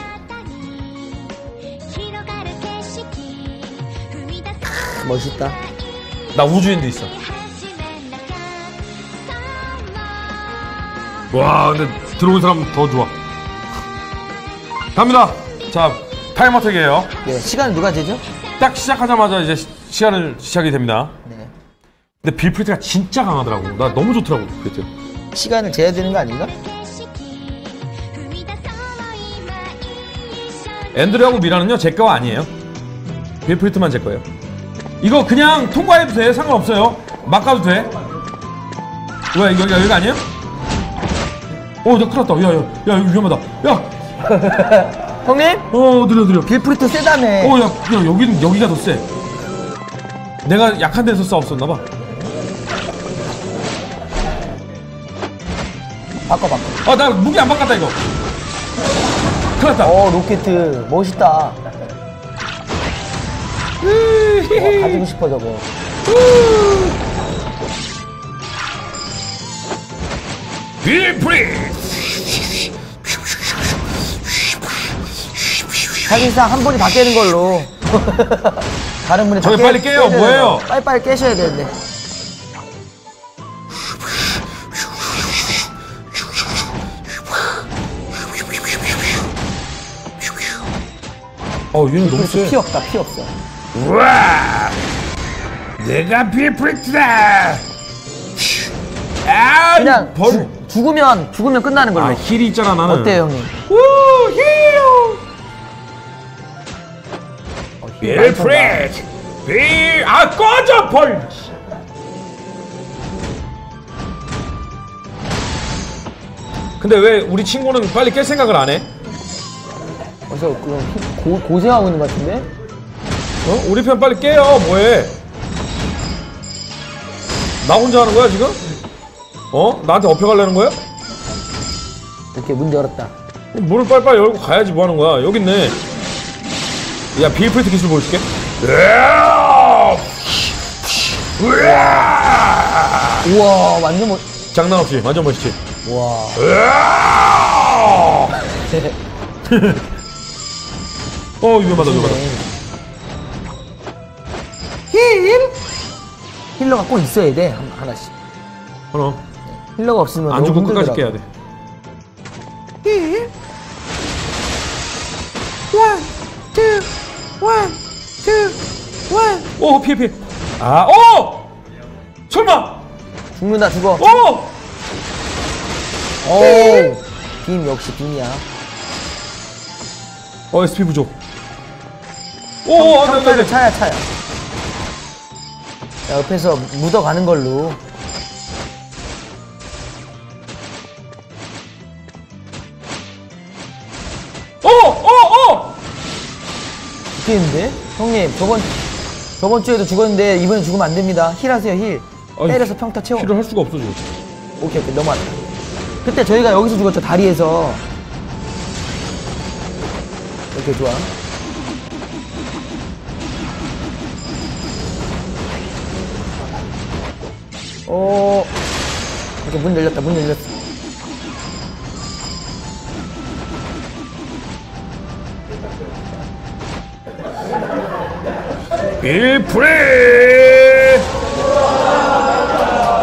Speaker 3: 아,
Speaker 2: 멋있다.
Speaker 1: 나 우주인도 있어. 와 근데 들어온 사람 더 좋아. 갑니다. 자 time attack이에요.
Speaker 2: 네, 시간을 누가 재죠?
Speaker 1: 딱 시작하자마자 이제 시, 간을 시작이 됩니다.
Speaker 2: 네.
Speaker 1: 근데 빌프리트가 진짜 강하더라고. 나 너무 좋더라고 빌프리트.
Speaker 2: 시간을 재야 되는 거 아닌가?
Speaker 1: 앤드류하고 미라는요, 제 거 아니에요. 빌프리트만 제 거예요. 이거 그냥 통과해도 돼. 상관없어요. 막 가도 돼. 왜, 여기, 여기 아니에요? 어, 나 큰일 났다. 야, 야, 야, 이거 위험하다. 야, [LAUGHS]
Speaker 2: 형님?
Speaker 1: 어, 느려, 느려.
Speaker 2: 빌프리트 세다며.
Speaker 1: 어, 야, 야, 여기는, 여기가 더 세. 내가 약한 데서 싸웠었나봐.
Speaker 2: 바꿔 바꿔.
Speaker 1: 아, 나 무기 안 바꿨다, 이거. 큰일 났다.
Speaker 2: 어 로켓 멋있다. 와, 가지고 싶어 저거.
Speaker 1: 빌프리트!
Speaker 2: 사실상 한 분이 다 깨는 걸로. [LAUGHS] 다른 분이 다
Speaker 1: 저기
Speaker 2: 깨-
Speaker 1: 빨리 깨요.
Speaker 2: 깨야 되는
Speaker 1: 뭐예요?
Speaker 2: 거. 빨리빨리 깨셔야 되는데.
Speaker 1: 어, 얘는 너무 세.
Speaker 2: 피 없다 피 없어.
Speaker 1: 우와! 내가 빌프리트다! 아,
Speaker 2: 그냥
Speaker 1: 벌.
Speaker 2: 주- 죽으면 죽으면 끝나는 걸로.
Speaker 1: 아, heal이 있잖아, 나는.
Speaker 2: 어때요 형님?
Speaker 1: 우, heal!
Speaker 2: 어, 찬다.
Speaker 1: 빌프리트! 빌, 아, 꺼져, 벌! 근데 왜 우리 친구는 빨리 깰 생각을 안 해?
Speaker 2: 어서 그럼 히- 고, 고생하고 있는 것 같은데?
Speaker 1: 어? 우리 편 빨리 깨요. 뭐해? 나 혼자 하는 거야 지금? 어? 나한테 업혀가려는 거야?
Speaker 2: 이렇게 문 열었다.
Speaker 1: 문을 빨리빨리 열고 가야지 뭐 하는 거야? 여기 있네. 야 비프리트 기술 보여줄게. 으아! 으아!
Speaker 2: 우와 완전 멋.
Speaker 1: 장난 없이 완전 멋있지.
Speaker 2: 와.
Speaker 1: 으아! [LAUGHS] [LAUGHS] 어 위험하다 위험하다.
Speaker 2: heal? healer가 꼭 있어야 돼 한- 하나씩.
Speaker 1: 하나
Speaker 2: healer가 없으면
Speaker 1: 안
Speaker 2: 너무
Speaker 1: 죽고 끝까지 깨야
Speaker 2: 힘들더라고.
Speaker 1: 돼.
Speaker 2: heal. one, two, one, two, one.
Speaker 1: 오 피해 피해. 아 어! 설마?
Speaker 2: 죽는다 죽어.
Speaker 1: 어!
Speaker 2: 오. 빔 역시 빔이야.
Speaker 1: 어 SP 부족. 오 안돼 안돼
Speaker 2: 평타를
Speaker 1: 안돼.
Speaker 2: 차야 차야. 야, 옆에서 묻어가는 걸로.
Speaker 1: 어어 어!
Speaker 2: 죽겠는데? 형님 저번 저번 주에도 죽었는데 이번엔 죽으면 안 됩니다. heal하세요 heal.
Speaker 1: 아니,
Speaker 2: 때려서 평타 채워.
Speaker 1: heal을 할 수가 없어 지금.
Speaker 2: 오케이 오케이 넘어왔다. 그때 저희가 여기서 죽었죠 다리에서. 이렇게 좋아. 오. 이렇게 문 열렸다 문 열렸어.
Speaker 1: 빌프리.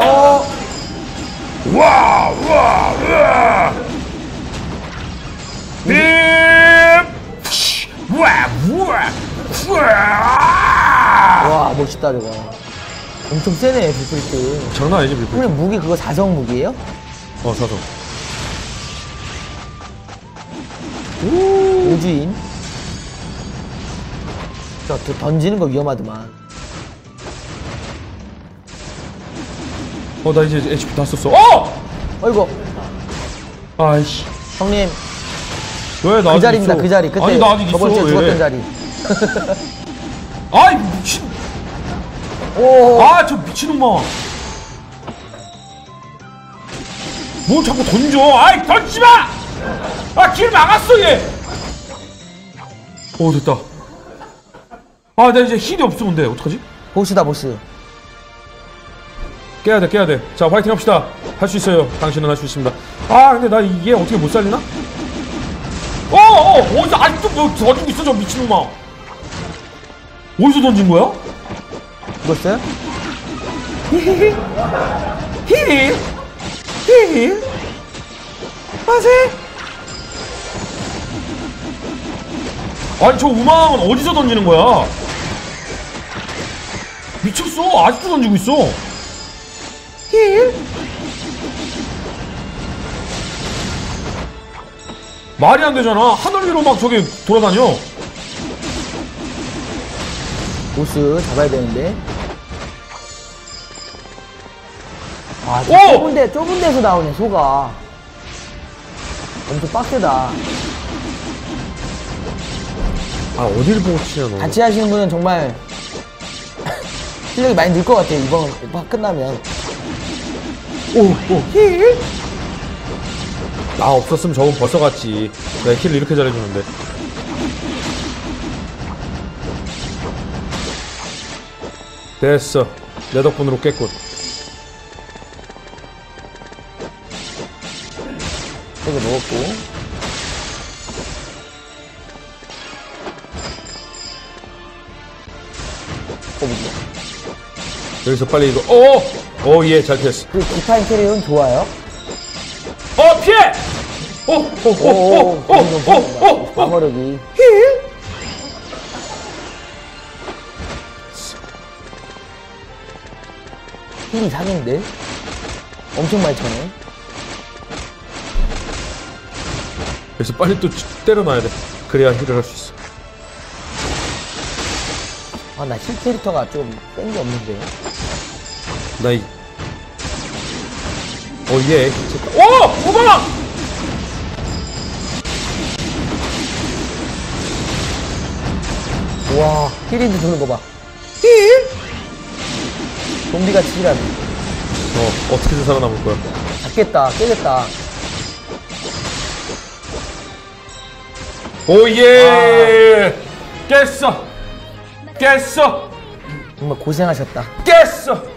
Speaker 2: 어.
Speaker 1: 와, 와, 와. 빌. 와, 와, 와.
Speaker 2: 와 멋있다 저거. 엄청 세네 비플트.
Speaker 1: 장난 아니지 빌프리.
Speaker 2: 형님 무기 그거 사성 무기예요?
Speaker 1: 어 사서.
Speaker 2: 우주인. 저, 저 던지는 거 위험하더만.
Speaker 1: 어 나 이제 HP 다 썼어. 어!
Speaker 2: 어이구,
Speaker 1: 아이씨.
Speaker 2: 형님
Speaker 1: 왜나
Speaker 2: 그 자리입니다.
Speaker 1: 있어?
Speaker 2: 그 자리. 그때
Speaker 1: 아니 나 아직
Speaker 2: 저번
Speaker 1: 있어.
Speaker 2: 주에
Speaker 1: 왜?
Speaker 2: 죽었던 자리.
Speaker 1: 아이 미친.
Speaker 2: 오,
Speaker 1: 아저 미친놈아. 뭘 자꾸 던져? 아이 던지지 마아 길 막았어 얘어 됐다. 아 나 이제 힐이 없어 근데. 어떡하지?
Speaker 2: 보스다 보스.
Speaker 1: 깨야 돼 깨야 돼 자 화이팅 합시다. 할 수 있어요. 당신은 할 수 있습니다. 아 근데 나 이게 어떻게 못 살리나? 어 어 어디서 아직도 뭐 던지고 있어 저 미친놈아. 어디서 던진 거야
Speaker 2: 죽었어요?
Speaker 1: 힐? 힐? 마세? 아니 저 우망은 어디서 던지는 거야? 미쳤어 아직도 던지고 있어 힐? 말이 안 되잖아 하늘 위로 막 저기 돌아다녀
Speaker 2: 보스 잡아야 되는데. 아,
Speaker 1: 오!
Speaker 2: 좁은 데, 좁은 데서 나오네, 소가. 엄청 빡세다.
Speaker 1: 아 어디를 보고 치냐 너
Speaker 2: 같이 하시는 분은 정말 [LAUGHS] 실력이 많이 늘 것 같아요, 이번 막 끝나면.
Speaker 1: heal? 나 없었으면 저건 벌써 갔지. 내가 heal을 이렇게 잘해주는데. 됐어. 내 덕분으로 깼군. 여기서 빨리 이거, 어! 어, 예, 잘 피했어.
Speaker 2: 그 디파인 캐리어는 좋아요.
Speaker 1: 어, 피해! 어, 어, 어, 어, 어, 어, 어, 어,
Speaker 2: 방어력이.
Speaker 1: heal?
Speaker 2: heal이 사기인데? 엄청 많이 쳐네.
Speaker 1: 여기서 빨리 또 때려놔야 돼. 그래야 heal을 할 수 있어.
Speaker 2: 아, 나 heal 캐릭터가 좀 센 게 없는데.
Speaker 1: 나 이. 어, 예. 오! 오바마!
Speaker 2: 와, heal인지 도는 거 봐. heal? 좀비가 치라네.
Speaker 1: 어, 어떻게든 살아남을 거야.
Speaker 2: 잡겠다, 깨졌다.
Speaker 1: 오, 예! 깼어! 깼어!
Speaker 2: 정말 고생하셨다.
Speaker 1: 깼어!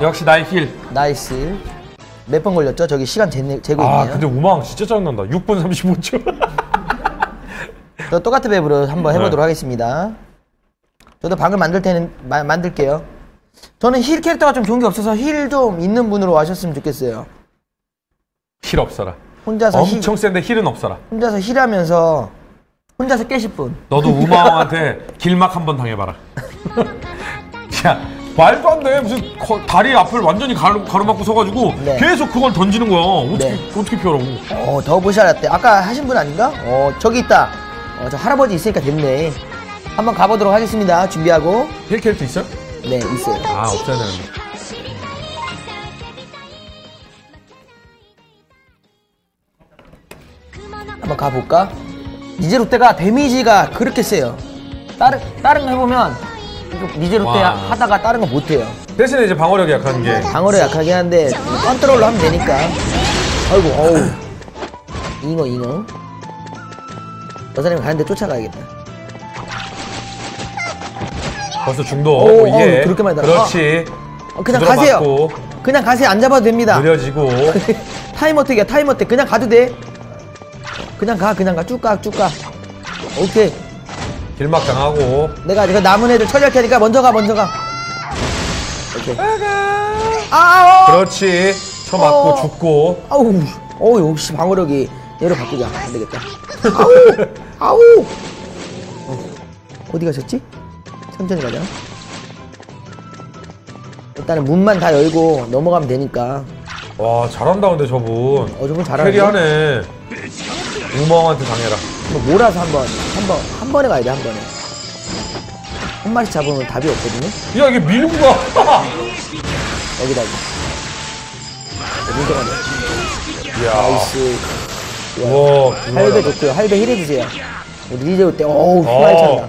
Speaker 1: 역시 나의
Speaker 2: heal. nice. 몇 번 걸렸죠? 저기 시간 재, 재고
Speaker 1: 아,
Speaker 2: 있네요.
Speaker 1: 근데 우마왕 진짜 짜증난다. 6분 35초.
Speaker 2: 저 똑같은 map으로 한번 해보도록
Speaker 1: 네.
Speaker 2: 하겠습니다. 저도 방을 만들 테는 마- 만들게요. 저는 heal 캐릭터가 좀 좋은 게 없어서 heal 좀 있는 분으로 하셨으면 좋겠어요.
Speaker 1: heal 없어라.
Speaker 2: 혼자서 heal,
Speaker 1: 엄청 센데 heal은 없어라.
Speaker 2: 혼자서 heal하면서 혼자서 깨실 분.
Speaker 1: 너도 [LAUGHS] 우마왕한테 길막 한번 당해봐라. [LAUGHS] 야, 말도 안 돼. 무슨 거- 다리 앞을 완전히 가로, 가로막고 서가지고
Speaker 2: 네.
Speaker 1: 계속 그걸 던지는 거야. 어떻게,
Speaker 2: 네.
Speaker 1: 어떻게 피하라고.
Speaker 2: 어, 더 보셔라떼. 아까 하신 분 아닌가? 어, 저기 있다. 어, 저 할아버지 있으니까 됐네. 한번 가보도록 하겠습니다. 준비하고.
Speaker 1: 힐 캐릭터 있어요?
Speaker 2: 네, 있어요.
Speaker 1: 아, 없어야 되는데.
Speaker 2: 한번 가볼까? 니제롯데가 데미지가 그렇게 세요. 다른, 다른 거 해보면, 이거 니제롯데
Speaker 1: 와.
Speaker 2: 하다가 다른 거 못해요.
Speaker 1: 대신에 이제 방어력이 약한 게.
Speaker 2: 방어를 약하게 하는데, 컨트롤로 하면 되니까. 아이고, 어우. 잉어, 잉어. 저 사람이 가는데 쫓아가야겠다.
Speaker 1: 벌써 중도.
Speaker 2: 오,
Speaker 1: 오, 예.
Speaker 2: 어우, 그렇게 많이 달아.
Speaker 1: 그렇지.
Speaker 2: 어, 그냥 가세요.
Speaker 1: 맞고,
Speaker 2: 그냥 가세요. 안 잡아도 됩니다.
Speaker 1: 느려지고. [LAUGHS]
Speaker 2: time attack이야, time attack. 그냥 가도 돼. 그냥 가, 그냥 가. 쭉 가, 쭉 가. 오케이.
Speaker 1: 길막 당하고.
Speaker 2: 내가 이거 남은 애들 처리할 테니까 먼저 가, 먼저 가. 오케이. 아, 어!
Speaker 1: 그렇지. 쳐 맞고
Speaker 2: 어.
Speaker 1: 죽고.
Speaker 2: 아우, 어 역시 방어력이 얘로 바꾸자. 안 되겠다. 아우, [LAUGHS] 아우. 어, 어디 가셨지? 천천히 가자. 일단은 문만 다 열고 넘어가면 되니까.
Speaker 1: 와, 잘한다, 근데 저분.
Speaker 2: 어, 저분 잘하네.
Speaker 1: 캐리하네. 우마왕한테 당해라.
Speaker 2: 한번 몰아서 한 번, 한 번, 한 번에 가야 돼, 한 번에. 한 마리 잡으면 답이 없거든요.
Speaker 1: 야, 이게 밀고 가. [LAUGHS]
Speaker 2: 여기다. 문제가
Speaker 1: 이야.
Speaker 2: 나이스.
Speaker 1: 와,
Speaker 2: 할배. 좋고요. 할배 힐해주세요. 우리 리제올 때, 어우,
Speaker 1: 어.
Speaker 2: 휘말 찬다.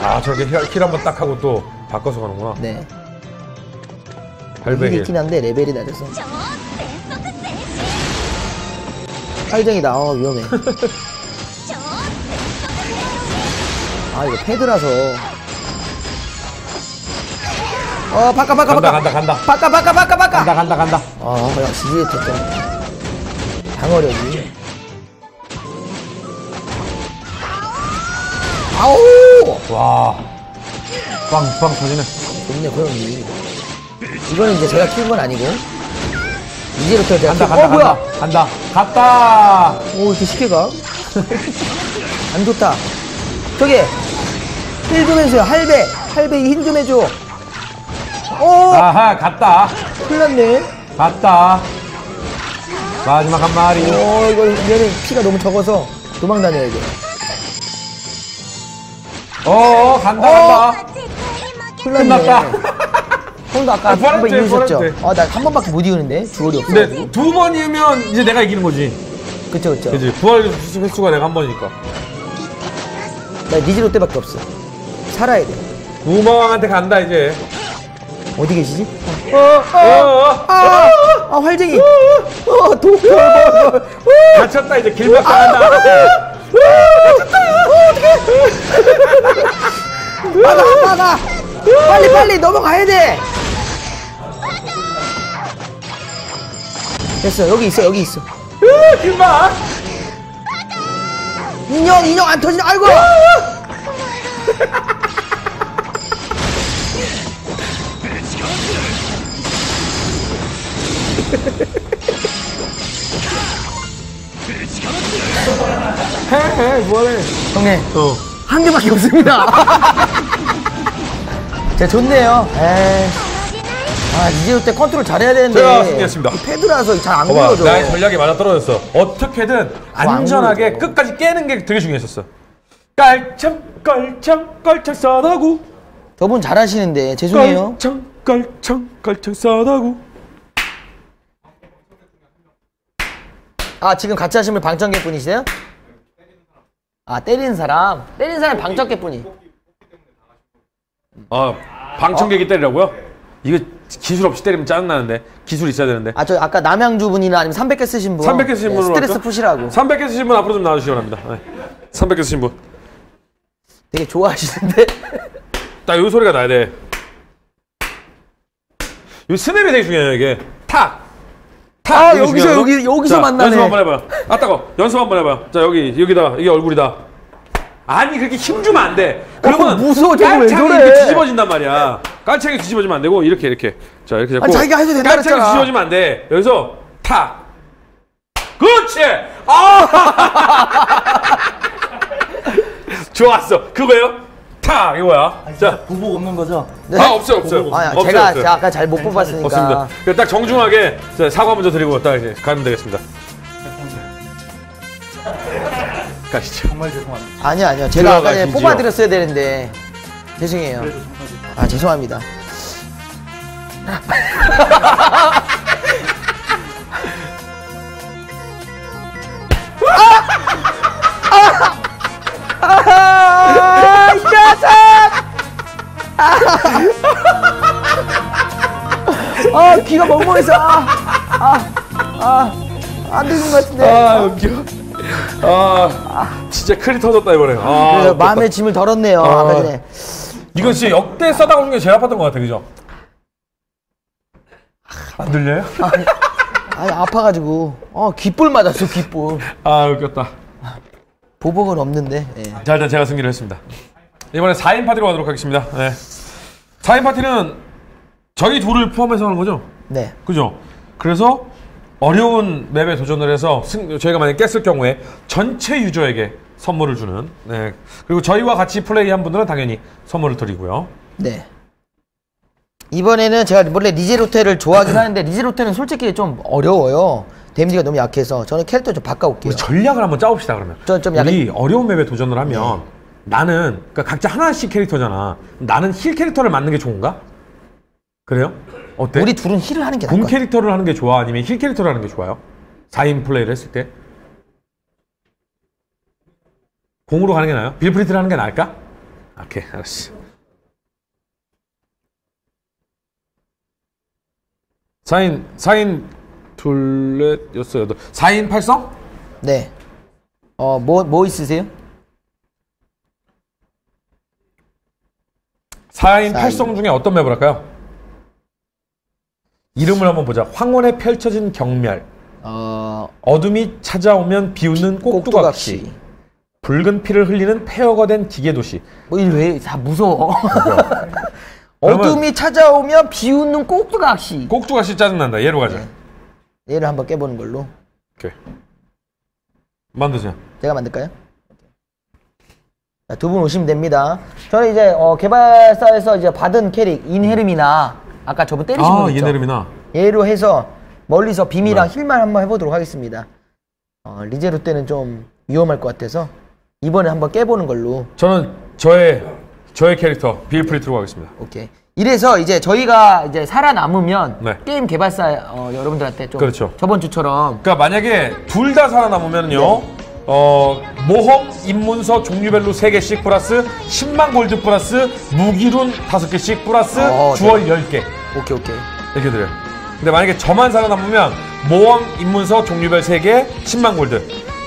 Speaker 1: 아, 저렇게 힐, 힐 한번 딱 하고 또 바꿔서 가는구나.
Speaker 2: 네.
Speaker 1: 발베개.
Speaker 2: 이게 있긴 한데 레벨이 낮아서. 팔쟁이다. 어, 위험해. [LAUGHS] 아, 이거 패드라서. 어, 바까, 바까,
Speaker 1: 간다,
Speaker 2: 바까.
Speaker 1: 간다, 간다.
Speaker 2: 바까, 바까, 바까, 바까.
Speaker 1: 간다, 간다, 간다.
Speaker 2: 아, 그냥 지지해 됐다. 방어력이. 아우!
Speaker 1: 와. 빵, 빵 터지네.
Speaker 2: 좋네, 고영이. 이거는 이제 제가 키운 건 아니고. 이제부터 내가
Speaker 1: 간다, 간다,
Speaker 2: 어 뭐야
Speaker 1: 간다, 간다. 갔다.
Speaker 2: 오 이렇게 쉽게 가? [LAUGHS] 안 좋다 저기 heal 좀 해주세요 할배 할배 heal 좀 해줘 오
Speaker 1: 아하, 갔다.
Speaker 2: 큰일 났네
Speaker 1: 갔다. 마지막 한 마리.
Speaker 2: 어 이거 얘는 피가 너무 적어서 도망 다녀야 돼
Speaker 1: 어, 간다, 간다. 끝났다.
Speaker 2: 형도 아까
Speaker 1: 아,
Speaker 2: 한번
Speaker 1: 뻔했대,
Speaker 2: 이으셨죠?
Speaker 1: 뻔했대.
Speaker 2: 아, 나 한 번밖에 못 이으는데? jewel이 없어.
Speaker 1: 근데 두 번이면 이제 내가 이기는 거지.
Speaker 2: 그쵸, 그쵸.
Speaker 1: 그지? 부활 횟수가 내가 한 번이니까.
Speaker 2: 나 니지로 때밖에 없어. 살아야 돼.
Speaker 1: 우마왕한테 간다, 이제.
Speaker 2: 어디 계시지?
Speaker 1: 어, 어,
Speaker 2: 아, 아, 활쟁이. 어, 도, 돌, 돌, 돌.
Speaker 1: 갇혔다, 이제 길막 당한다.
Speaker 2: 막아, 막아. 빨리, 빨리 넘어가야 돼. 됐어, 여기 있어, 여기 있어.
Speaker 1: 길막.
Speaker 2: 인형, 인형 안 터지네. 아이고.
Speaker 1: 해, 해, 뭐하래.
Speaker 2: 형님,
Speaker 1: 어.
Speaker 2: 한 개밖에 없습니다. [LAUGHS] 자, 좋네요. 에이. 아, 이제 때 컨트롤 잘해야 되는데.
Speaker 1: 제가 승리했습니다.
Speaker 2: 이 패드라서 잘 안 굴러져.
Speaker 1: 나의 전략이 맞아 떨어졌어. 어떻게든
Speaker 2: 안
Speaker 1: 안전하게. 끝까지 깨는 게 되게 중요했었어. 깔참, 깔참, 깔참 싸다구.
Speaker 2: 저분 잘하시는데 죄송해요.
Speaker 1: 깔참, 깔참, 깔참 싸다구.
Speaker 2: 아 지금 같이 분 방청객 분이세요? 아 때리는 사람 때리는 사람 방청객 분이
Speaker 1: 아, 방청객이 때리라고요? 이거 기술 없이 때리면 짜증나는데. 기술 있어야 되는데.
Speaker 2: 아 저 아까 남양주 분이나 아니면 300개 쓰신 분
Speaker 1: 300개 쓰신
Speaker 2: 네,
Speaker 1: 분으로
Speaker 2: 스트레스
Speaker 1: 할까?
Speaker 2: 푸시라고
Speaker 1: 300개 쓰신 분 앞으로 좀 나와주시기 바랍니다. 네. 300개 쓰신 분.
Speaker 2: 되게 좋아하시는데 [LAUGHS]
Speaker 1: 딱 요 소리가 나야 돼. 요 스냅이 되게 중요해요, 이게. 탁! 탁!
Speaker 2: 아, 여기서,
Speaker 1: 중요하거든?
Speaker 2: 여기- 여기서
Speaker 1: 자,
Speaker 2: 만나네.
Speaker 1: 연습 한번 해봐요. 아, 따가 연습 한번 해봐요. 자, 여기, 여기다. 이게 얼굴이다. 아니, 그렇게 힘 주면 안 돼. 그러면
Speaker 2: 어, 무서워, 저거 왜 저래?
Speaker 1: 뒤집어진단 말이야. 깔창이 뒤집어지면 안 되고, 이렇게, 이렇게. 자, 이렇게 잡고.
Speaker 2: 아니, 자기가 해도 된다
Speaker 1: 깔창이
Speaker 2: 그랬잖아.
Speaker 1: 뒤집어지면 안 돼. 여기서 탁! 그렇지! 아! [LAUGHS] 좋았어. 그거예요? 탁! 이거야. 자.
Speaker 4: 보복 없는 거죠?
Speaker 2: 네?
Speaker 1: 아 없어요 없어요.
Speaker 2: 아
Speaker 1: 없어요,
Speaker 2: 제가,
Speaker 1: 없어요.
Speaker 2: 제가 아까 잘 못 뽑았으니까
Speaker 1: 없습니다. 그딱 정중하게 자, 사과 먼저 드리고 딱 이제 가면 되겠습니다. 가시죠.
Speaker 4: 정말 죄송합니다.
Speaker 2: 아니요 아니요 제가 아까 전에
Speaker 1: 들어가시지요.
Speaker 2: 뽑아드렸어야 되는데 죄송해요 아 죄송합니다 아! 아, 귀가 멍멍해서 아, 아, 아, 안 되는 것 같은데.
Speaker 1: 아 웃겨. 아 진짜 크리 터졌다 이번에. 아,
Speaker 2: 그래서. 마음의 짐을 덜었네요.
Speaker 1: 아.
Speaker 2: 아까 전에.
Speaker 1: 이건 진짜 역대 싸다가 중에 제일 아팠던 것 같아 그죠? 안 들려요?
Speaker 2: 아니 아파가지고 어 귓볼 맞았어 귓볼.
Speaker 1: 아 웃겼다.
Speaker 2: 보복은 없는데. 예.
Speaker 1: 자 일단 제가 승리를 했습니다. 이번에 4인 파티로 가도록 하겠습니다. 네. 4인 파티는 저희 둘을 포함해서 하는 거죠?
Speaker 2: 네.
Speaker 1: 그죠? 그래서 어려운 map에 도전을 해서 승, 저희가 만약 깼을 경우에 전체 유저에게 선물을 주는 네. 그리고 저희와 같이 플레이한 분들은 당연히 선물을 드리고요.
Speaker 2: 네. 이번에는 제가 원래 리제로테를 좋아하긴 하는데 리제로테는 솔직히 좀 어려워요. 데미지가 너무 약해서 저는 캐릭터 좀 바꿔올게요.
Speaker 1: 전략을 한번 짜봅시다 그러면.
Speaker 2: 저- 좀 약간-
Speaker 1: 우리 어려운 map에 도전을 하면 나는 그러니까 각자 하나씩 캐릭터잖아. 나는 heal 캐릭터를 맞는 게 좋은가? 그래요? 어때?
Speaker 2: 우리 둘은 heal을 하는 게 나을 군것 같아요.
Speaker 1: 캐릭터를 하는 게 좋아? 아니면 heal 캐릭터를 하는 게 좋아요? 4인 플레이를 했을 때? 공으로 가는 게 나아요? 빌프리트를 하는 게 나을까? 오케이, 알았어. 4인 4인 둘 넷 여섯 여덟 4인 8성?
Speaker 2: 네. 어, 뭐, 뭐 있으세요?
Speaker 1: 4인
Speaker 2: 사인.
Speaker 1: 8성 중에 어떤 맵을 할까요? 이름을 한번 보자. 황혼에 펼쳐진 경멸.
Speaker 2: 어,
Speaker 1: 어둠이 찾아오면 비웃는 꼭두각시. 붉은 피를 흘리는 폐허가 된 기계 도시.
Speaker 2: 뭐, 이왜다 무서워. [LAUGHS]
Speaker 1: 그러면-
Speaker 2: 어둠이 찾아오면 비웃는 꼭두각시.
Speaker 1: 꼭두각시 짜증난다. 얘로 가자.
Speaker 2: 얘를 한번 깨보는 걸로.
Speaker 1: 오케이. 만드세요.
Speaker 2: 제가 만들까요? 두 분 오시면 됩니다. 저는 이제 어, 개발사에서 이제 받은 캐릭 인헤르미나 아까 저분 때리신
Speaker 1: 아,
Speaker 2: 분 있죠?
Speaker 1: 이네름이나.
Speaker 2: 얘로 해서 멀리서 빔이랑
Speaker 1: 네.
Speaker 2: heal만 한번 해보도록 하겠습니다. 어, 리제로 때는 좀 위험할 것 같아서 이번에 한번 깨보는 걸로.
Speaker 1: 저는 저의 저의 캐릭터 빌 프리트로 가겠습니다.
Speaker 2: 오케이. 이래서 이제 저희가 이제 살아남으면
Speaker 1: 네.
Speaker 2: 게임 개발사 어, 여러분들한테 좀
Speaker 1: 그렇죠.
Speaker 2: 저번 주처럼
Speaker 1: 그러니까 만약에 둘 다 살아남으면요. 어, 모험 입문서 종류별로 3개씩 플러스 10만 골드 플러스 무기룬 5개씩 플러스
Speaker 2: 어,
Speaker 1: jewel 10개
Speaker 2: 오케이 오케이.
Speaker 1: 이렇게 드려요. 근데 만약에 저만 살아남으면 모험 입문서 종류별 3개 10만 골드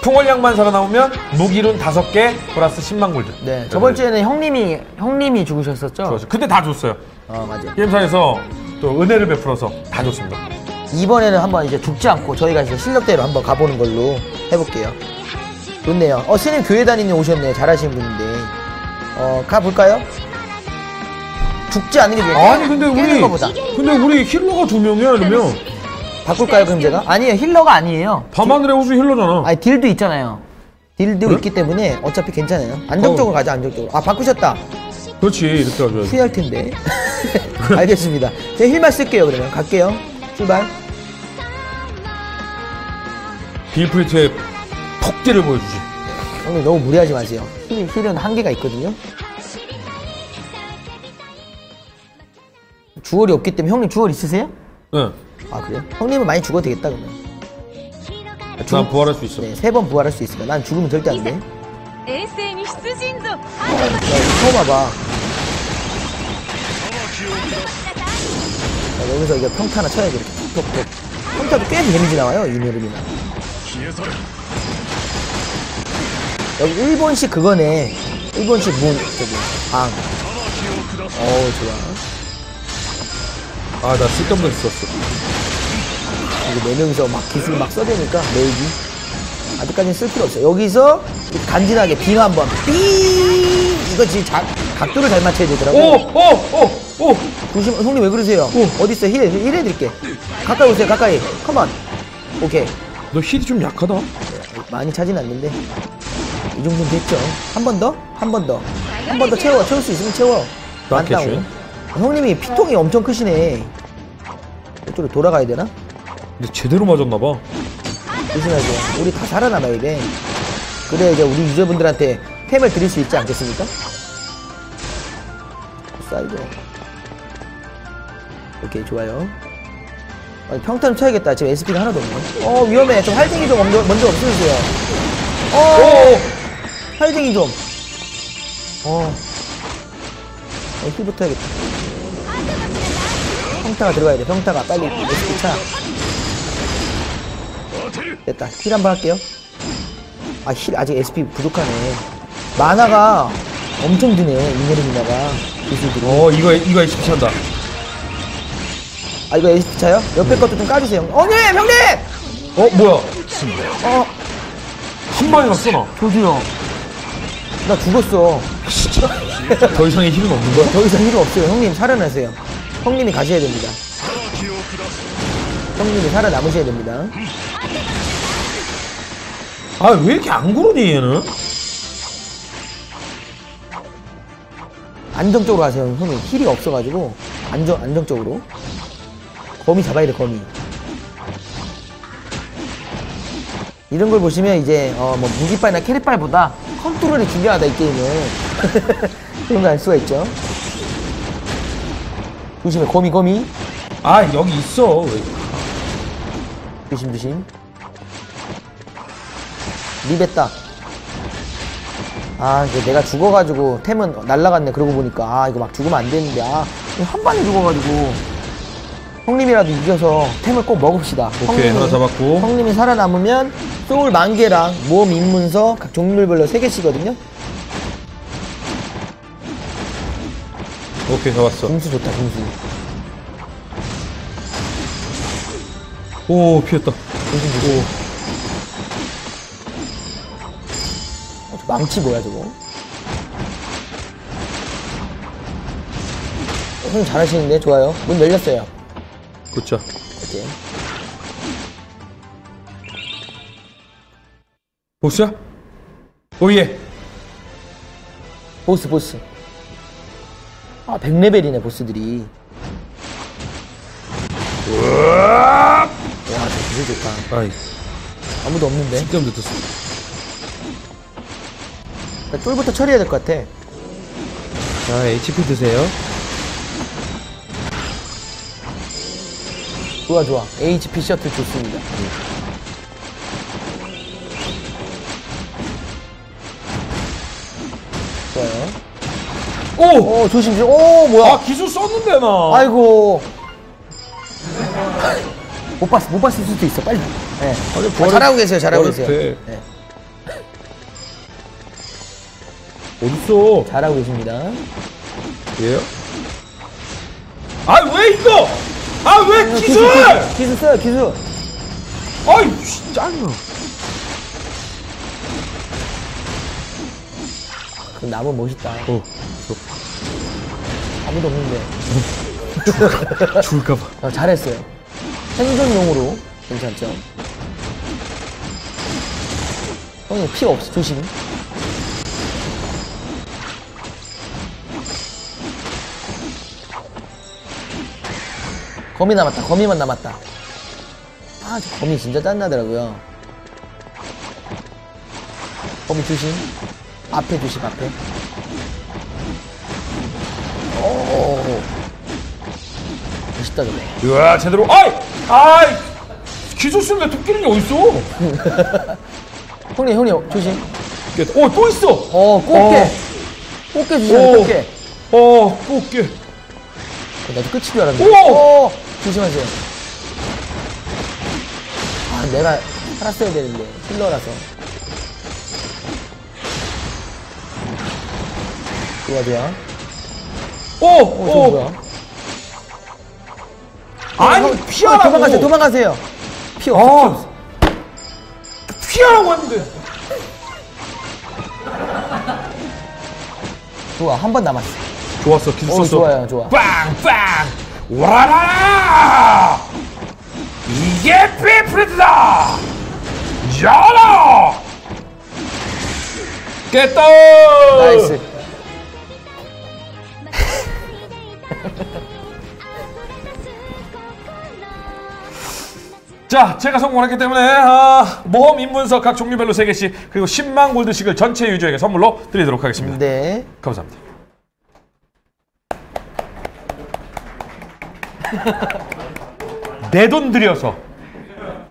Speaker 1: 풍월량만 살아남으면 무기룬 5개 플러스 10만 골드
Speaker 2: 네 저번 주에는 형님이 형님이 죽으셨었죠?
Speaker 1: 좋았어요. 그때 다 줬어요.
Speaker 2: 어 맞아.
Speaker 1: 게임사에서 또 은혜를 베풀어서 다 줬습니다.
Speaker 2: 이번에는 한번 이제 죽지 않고 저희가 이제 실력대로 한번 가보는 걸로 해볼게요. 좋네요. 어, 스님 교회 다니는 오셨네요. 잘하시는 분인데. 어, 가볼까요? 죽지 않는 게 중요해요.
Speaker 1: 아니 근데
Speaker 2: 깨는
Speaker 1: 우리
Speaker 2: 거보다.
Speaker 1: 근데 우리 힐러가 두 명이야 이러면
Speaker 2: 바꿀까요, 그럼 제가? 아니에요. 힐러가 아니에요.
Speaker 1: 밤하늘의 호수 힐러잖아.
Speaker 2: 아니, 딜도 있잖아요. 딜도
Speaker 1: 그래?
Speaker 2: 있기 때문에 어차피 괜찮아요. 안정적으로 가자, 안정적으로. 아, 바꾸셨다.
Speaker 1: 그렇지 이렇게 가줘야지.
Speaker 2: 후회할 텐데. [LAUGHS] [LAUGHS] 알겠습니다. 제가 heal만 쓸게요, 그러면. 갈게요. 출발.
Speaker 1: 빌 프리트의 폭딜을 보여주지.
Speaker 2: 형님 너무 무리하지 마세요. heal, heal은 한계가 있거든요. jewel이 없기 때문에 형님 jewel 있으세요?
Speaker 1: 네.
Speaker 2: 아 그래요? 형님은 많이 죽어도 되겠다 그러면. 아, 죽-
Speaker 1: 난 부활할 수 있어.
Speaker 2: 네, 세 번 부활할 수 있으니까 난 죽으면 절대 안 돼.
Speaker 3: 衛星に出陣ぞ
Speaker 2: 야, 처음 와봐. 자, 여기서 이거 평타 하나 쳐야지 이렇게 톡톡톡. 평타도 꽤 데미지 나와요 이 느름이나. 여기 일본식 그거네. 일본식 문 저기 방. 어우 좋아.
Speaker 1: 아, 나 쓸데없는 거 썼어.
Speaker 2: 이거 네 명이서 막 기술 막 써대니까 메이지 아직까지는 쓸 필요 없어요 여기서 간지나게 빔 한번 삥 이거 지금 자, 각도를 잘 맞춰야 되더라고
Speaker 1: 오, 오, 오, 오.
Speaker 2: 조심 형님 왜 그러세요
Speaker 1: 오.
Speaker 2: 어디 있어 heal, heal 해드릴게 가까이 오세요 가까이 come on 오케이
Speaker 1: 너 heal이 좀 약하다.
Speaker 2: 많이 차진 않는데 이 정도는 됐죠 한 번 더? 한 번 더 한 번 더 채워 채울 수 있으면 채워
Speaker 1: 낫겠지.
Speaker 2: 많다고. 형님이 피통이 엄청 크시네 이쪽으로 돌아가야 되나?
Speaker 1: 근데 제대로 맞았나 봐.
Speaker 2: 조심하세요. 우리 다 살아남아야 돼. 그래야 이제 우리 유저분들한테 템을 드릴 수 있지 않겠습니까? 사이드. 오케이, 좋아요. 아, 평타는 쳐야겠다. 지금 SP가 하나도 없네. 어, 위험해. 좀 활쟁이 좀 먼저, 먼저 없애주세요. 어,
Speaker 1: 오!
Speaker 2: 활쟁이 좀. 어. 어, heal부터 해야겠다. 평타가 들어가야 돼. 평타가 빨리 SP 차. 됐다. heal 한 번 할게요. 아, heal 아직 SP 부족하네. mana가 엄청 드네. 이네르미나가 기술들이.
Speaker 1: 어, 이거, 이거 HP 찬다.
Speaker 2: 아, 이거 SP 차요? 옆에 것도 좀 까주세요. 형님! 형님!
Speaker 1: 어, 뭐야?
Speaker 2: 어,
Speaker 1: 한 방에 갔어, 나.
Speaker 2: 조주요. 나 죽었어. [LAUGHS]
Speaker 1: 더 이상의 heal은 없는 거야?
Speaker 2: 더 이상 heal 없어요. 형님 살아나세요. 형님이 가셔야 됩니다. 형님이 살아남으셔야 됩니다.
Speaker 1: 아, 왜 이렇게 안 구르니, 얘는?
Speaker 2: 안정적으로 하세요. 형님 heal이 없어가지고 안정 안정적으로. 거미 잡아야 돼 거미. 이런 걸 보시면 이제 어 뭐 무기빨이나 캐릭빨보다 컨트롤이 중요하다 이 게임은 [LAUGHS] 그런 거 알 수가 있죠. 조심해 거미 거미
Speaker 1: 아, 여기 있어. 왜?
Speaker 2: 조심 조심. 리베다. 아 이제 내가 죽어가지고 템은 날라갔네 그러고 보니까 아 이거 막 죽으면 안 되는데 아한 방에 죽어가지고 형님이라도 이겨서 템을 꼭 먹읍시다.
Speaker 1: 오케이, 하나 잡았고.
Speaker 2: 형님이 살아남으면 소울 만 개랑 모험 입문서 각 종류별로 세 개씩거든요.
Speaker 1: 오케이, 잡았어.
Speaker 2: 공수 좋다, 공수.
Speaker 1: 오, 피했다.
Speaker 2: 공수 좋다. 어, 저 망치 뭐야 저거? 어, 형님 잘하시는데 좋아요. 문 열렸어요.
Speaker 1: 굿자.
Speaker 2: 오케이.
Speaker 1: 보스야? 오예.
Speaker 2: 보스 보스. 아 100레벨이네 보스들이. 와, 저 기술 좋다.
Speaker 1: 아이,
Speaker 2: 아무도 없는데.
Speaker 1: 식감도 떴어.
Speaker 2: 나 쫄부터 처리해야 될 것 같아.
Speaker 1: 자, HP 드세요.
Speaker 2: 좋아 좋아. HP 셔틀 좋습니다.
Speaker 1: 오!
Speaker 2: 오 조심 조심. 오 뭐야?
Speaker 1: 아, 기술 썼는데, 나.
Speaker 2: 아이고. [LAUGHS] 못 봤어 못 봤을 수도 있어 빨리. 네.
Speaker 1: 아니,
Speaker 2: 아,
Speaker 1: 부활을-
Speaker 2: 잘하고 계세요 잘하고
Speaker 1: 부활을
Speaker 2: 계세요.
Speaker 1: 돼.
Speaker 2: 네.
Speaker 1: 어딨어?
Speaker 2: 잘하고 계십니다.
Speaker 1: 얘요? 아, 왜 이거? 아, 왜 기술!
Speaker 2: 기술 기술 써요 기술.
Speaker 1: 아이, 씨, 짜증나.
Speaker 2: 그 나무 멋있다.
Speaker 1: 어,
Speaker 2: 아무도 없는데.
Speaker 1: 죽을까봐.
Speaker 2: 어, 잘했어요. 생존용으로 괜찮죠? 형님 피 없어 조심. 거미 남았다. 거미만 남았다. 아, 저 거미 진짜 짠나더라고요. 거미 조심. 앞에 조심, 앞에. 오. 멋있다, 저거.
Speaker 1: 이야, 제대로. 아이! 아이! 기술 쓰는데 토끼는 어딨어? [LAUGHS]
Speaker 2: 형님, 형님, 조심.
Speaker 1: 오, 또 있어!
Speaker 2: 어, 꽃게. 꽃게 주세요,
Speaker 1: 오.
Speaker 2: 꽃게.
Speaker 1: 어, 꽃게.
Speaker 2: 어, 나도 끝인 줄 알았는데.
Speaker 1: 우와.
Speaker 2: 어, 조심하세요. 아, 내가 살았어야 되는데. 힐러라서. 좋아, 좋아.
Speaker 1: 오!
Speaker 2: 어,
Speaker 1: 오!
Speaker 2: 뭐야?
Speaker 1: 아니,
Speaker 2: 형,
Speaker 1: 피하라고!
Speaker 2: 형, 도망가세요, 도망가세요. 피 없어, 피
Speaker 1: 어.
Speaker 2: 없어.
Speaker 1: 피하라고 했는데.
Speaker 2: 좋아, 한 번 남았어.
Speaker 1: 좋았어, 기술
Speaker 2: 어,
Speaker 1: 썼어.
Speaker 2: 좋아요, 좋아.
Speaker 1: 빵! 빵! 와라라! 이게 피프리드다! 열어! 깼다!
Speaker 2: nice. [LAUGHS]
Speaker 1: 자, 제가 성공했기 때문에 아, 모험 입문서 각 종류별로 3개씩 그리고 10만 골드씩을 전체 유저에게 선물로 드리도록 하겠습니다.
Speaker 2: 네.
Speaker 1: 감사합니다. [LAUGHS] 내 돈 들여서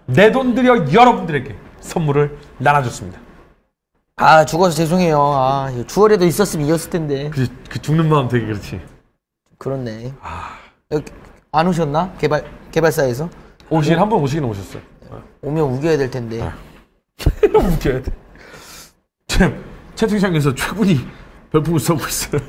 Speaker 1: 내 돈 들여 여러분들에게 선물을 나눠줬습니다.
Speaker 2: 아, 죽어서 죄송해요. 아, 이거 주얼에도 있었으면 이겼을 텐데.
Speaker 1: 그, 그 죽는 마음 되게 그렇지.
Speaker 2: 그렇네.
Speaker 1: 아.
Speaker 2: 여기 안 오셨나? 개발 개발사에서
Speaker 1: 오시긴 한번 오시긴 오셨어요.
Speaker 2: 오면 우겨야 될 텐데. [LAUGHS]
Speaker 1: 아. 웃겨야 돼. 참 채팅창에서 최군이 별풍을 쏘고 있어요.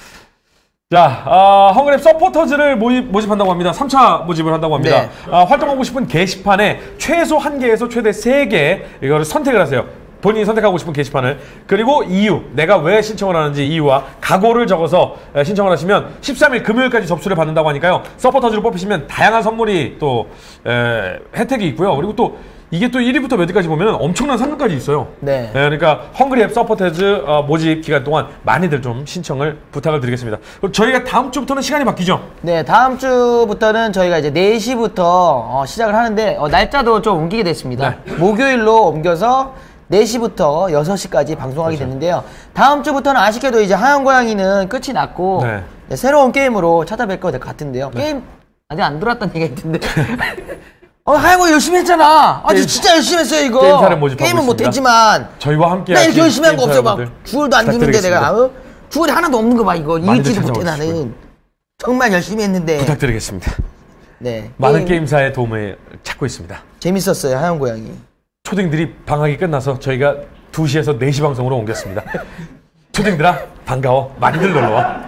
Speaker 1: [LAUGHS] 자, 아, 헝그랩 서포터즈를 모집, 모집한다고 합니다. 3차 모집을 한다고 합니다.
Speaker 2: 네.
Speaker 1: 아, 활동하고 싶은 게시판에 최소 한개에서 최대 세개 이거를 선택을 하세요. 본인이 선택하고 싶은 게시판을 그리고 이유 내가 왜 신청을 하는지 이유와 각오를 적어서 에, 신청을 하시면 13일 금요일까지 접수를 받는다고 하니까요 서포터즈로 뽑히시면 다양한 선물이 또 에, 혜택이 있고요 그리고 또 이게 또 1위부터 몇 위까지 보면 엄청난 상금까지 있어요
Speaker 2: 네.
Speaker 1: 예, 그러니까 헝그리 앱 서포터즈 어, 모집 기간 동안 많이들 좀 신청을 부탁을 드리겠습니다 그리고 저희가 다음 주부터는 시간이 바뀌죠
Speaker 2: 네, 다음 주부터는 저희가 이제 4시부터 어, 시작을 하는데 어, 날짜도 좀 옮기게 됐습니다.
Speaker 1: 네.
Speaker 2: 목요일로 옮겨서 4시부터 6시까지 방송하게
Speaker 1: 그렇죠.
Speaker 2: 됐는데요. 다음 주부터는 아쉽게도 이제 하얀 고양이는 끝이 났고
Speaker 1: 네.
Speaker 2: 네, 새로운 게임으로 찾아뵐 것 같은데요. 게임 아직 안 들어왔다는 얘기가 있던데. [LAUGHS] 어, 하얀 고양이 열심히 했잖아. 아,
Speaker 1: 게임-
Speaker 2: 진짜 열심히 했어요, 이거.
Speaker 1: 게임사를 모집하고
Speaker 2: 게임은
Speaker 1: 있습니다.
Speaker 2: 못했지만
Speaker 1: 저희와 함께
Speaker 2: 나 이렇게 열심히 한 거 없어요. 막 주얼도 안 주는데. 내가 어? 주얼이 하나도 없는 거 봐 이거
Speaker 1: 많이들
Speaker 2: 읽지도 못해 나는 정말 열심히 했는데
Speaker 1: 부탁드리겠습니다
Speaker 2: 네.
Speaker 1: 많은
Speaker 2: 게임
Speaker 1: 게임사의 도움을 찾고 있습니다.
Speaker 2: 재밌었어요 하얀 고양이.
Speaker 1: 초딩들이 방학이 끝나서 저희가 2시에서 4시 방송으로 옮겼습니다. [LAUGHS] 초딩들아 반가워 많이들 놀러와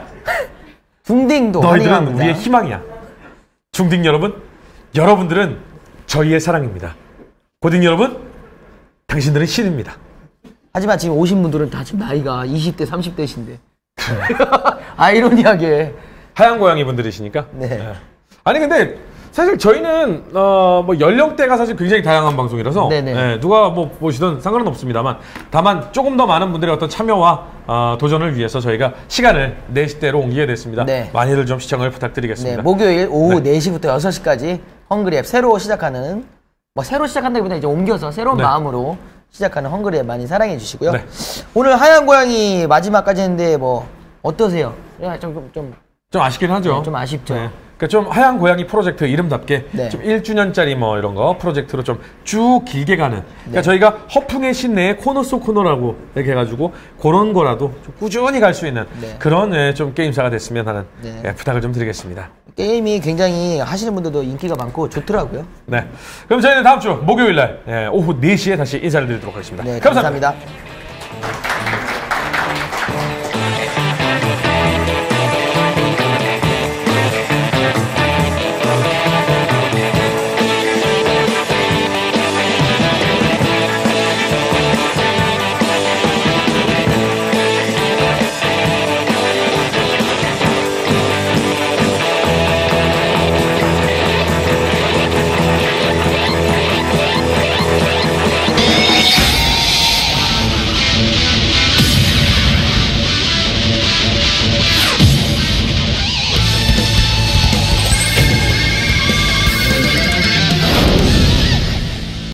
Speaker 2: 중딩도
Speaker 1: 너희들은. 우리의 희망이야 중딩 여러분 여러분들은 저희의 사랑입니다 고딩 여러분 당신들은 신입니다
Speaker 2: 하지만 지금 오신 분들은 다 지금 나이가 20대, 30대신데. [LAUGHS] 아이러니하게.
Speaker 1: 하얀 고양이 분들이시니까
Speaker 2: 네.
Speaker 1: 예. 아니 근데 사실 저희는 어, 뭐 연령대가 사실 굉장히 다양한 방송이라서. 예, 누가 뭐 보시든 상관은 없습니다만 다만 조금 더 많은 분들의 어떤 참여와 어, 도전을 위해서 저희가 시간을 4시대로 옮기게 됐습니다.
Speaker 2: 네.
Speaker 1: 많이들 좀 시청을
Speaker 2: 네,
Speaker 1: 부탁드리겠습니다.
Speaker 2: 목요일 오후 4시부터 6시까지 헝그리앱 새로 시작하는 뭐 새로 시작한다기보다 이제 옮겨서 새로운
Speaker 1: 네.
Speaker 2: 마음으로 시작하는 헝그리앱 많이 사랑해 주시고요.
Speaker 1: 네.
Speaker 2: 오늘 하얀 고양이 마지막까지 했는데 뭐 어떠세요? 야, 좀, 좀, 좀
Speaker 1: 좀 아쉽긴 하죠.
Speaker 2: 네, 좀 아쉽죠.
Speaker 1: 그러니까 좀 하얀 고양이 프로젝트 이름답게
Speaker 2: 네.
Speaker 1: 좀 1주년짜리 뭐 이런 거 프로젝트로 좀 쭉 길게 가는. 그러니까
Speaker 2: 네.
Speaker 1: 저희가 허풍의 신내의 코너 속 코너라고 이렇게 해가지고 그런 거라도 좀 꾸준히 갈 수 있는
Speaker 2: 네.
Speaker 1: 그런 예, 좀 게임사가 됐으면 하는
Speaker 2: 네.
Speaker 1: 예, 부탁을 좀 드리겠습니다.
Speaker 2: 게임이 굉장히 하시는 분들도 인기가 많고 좋더라고요.
Speaker 1: 네. 그럼 저희는 다음 주 목요일 날 예, 오후 4시에 다시 인사를 드리도록 하겠습니다.
Speaker 2: 네,
Speaker 1: 감사합니다.
Speaker 2: 감사합니다.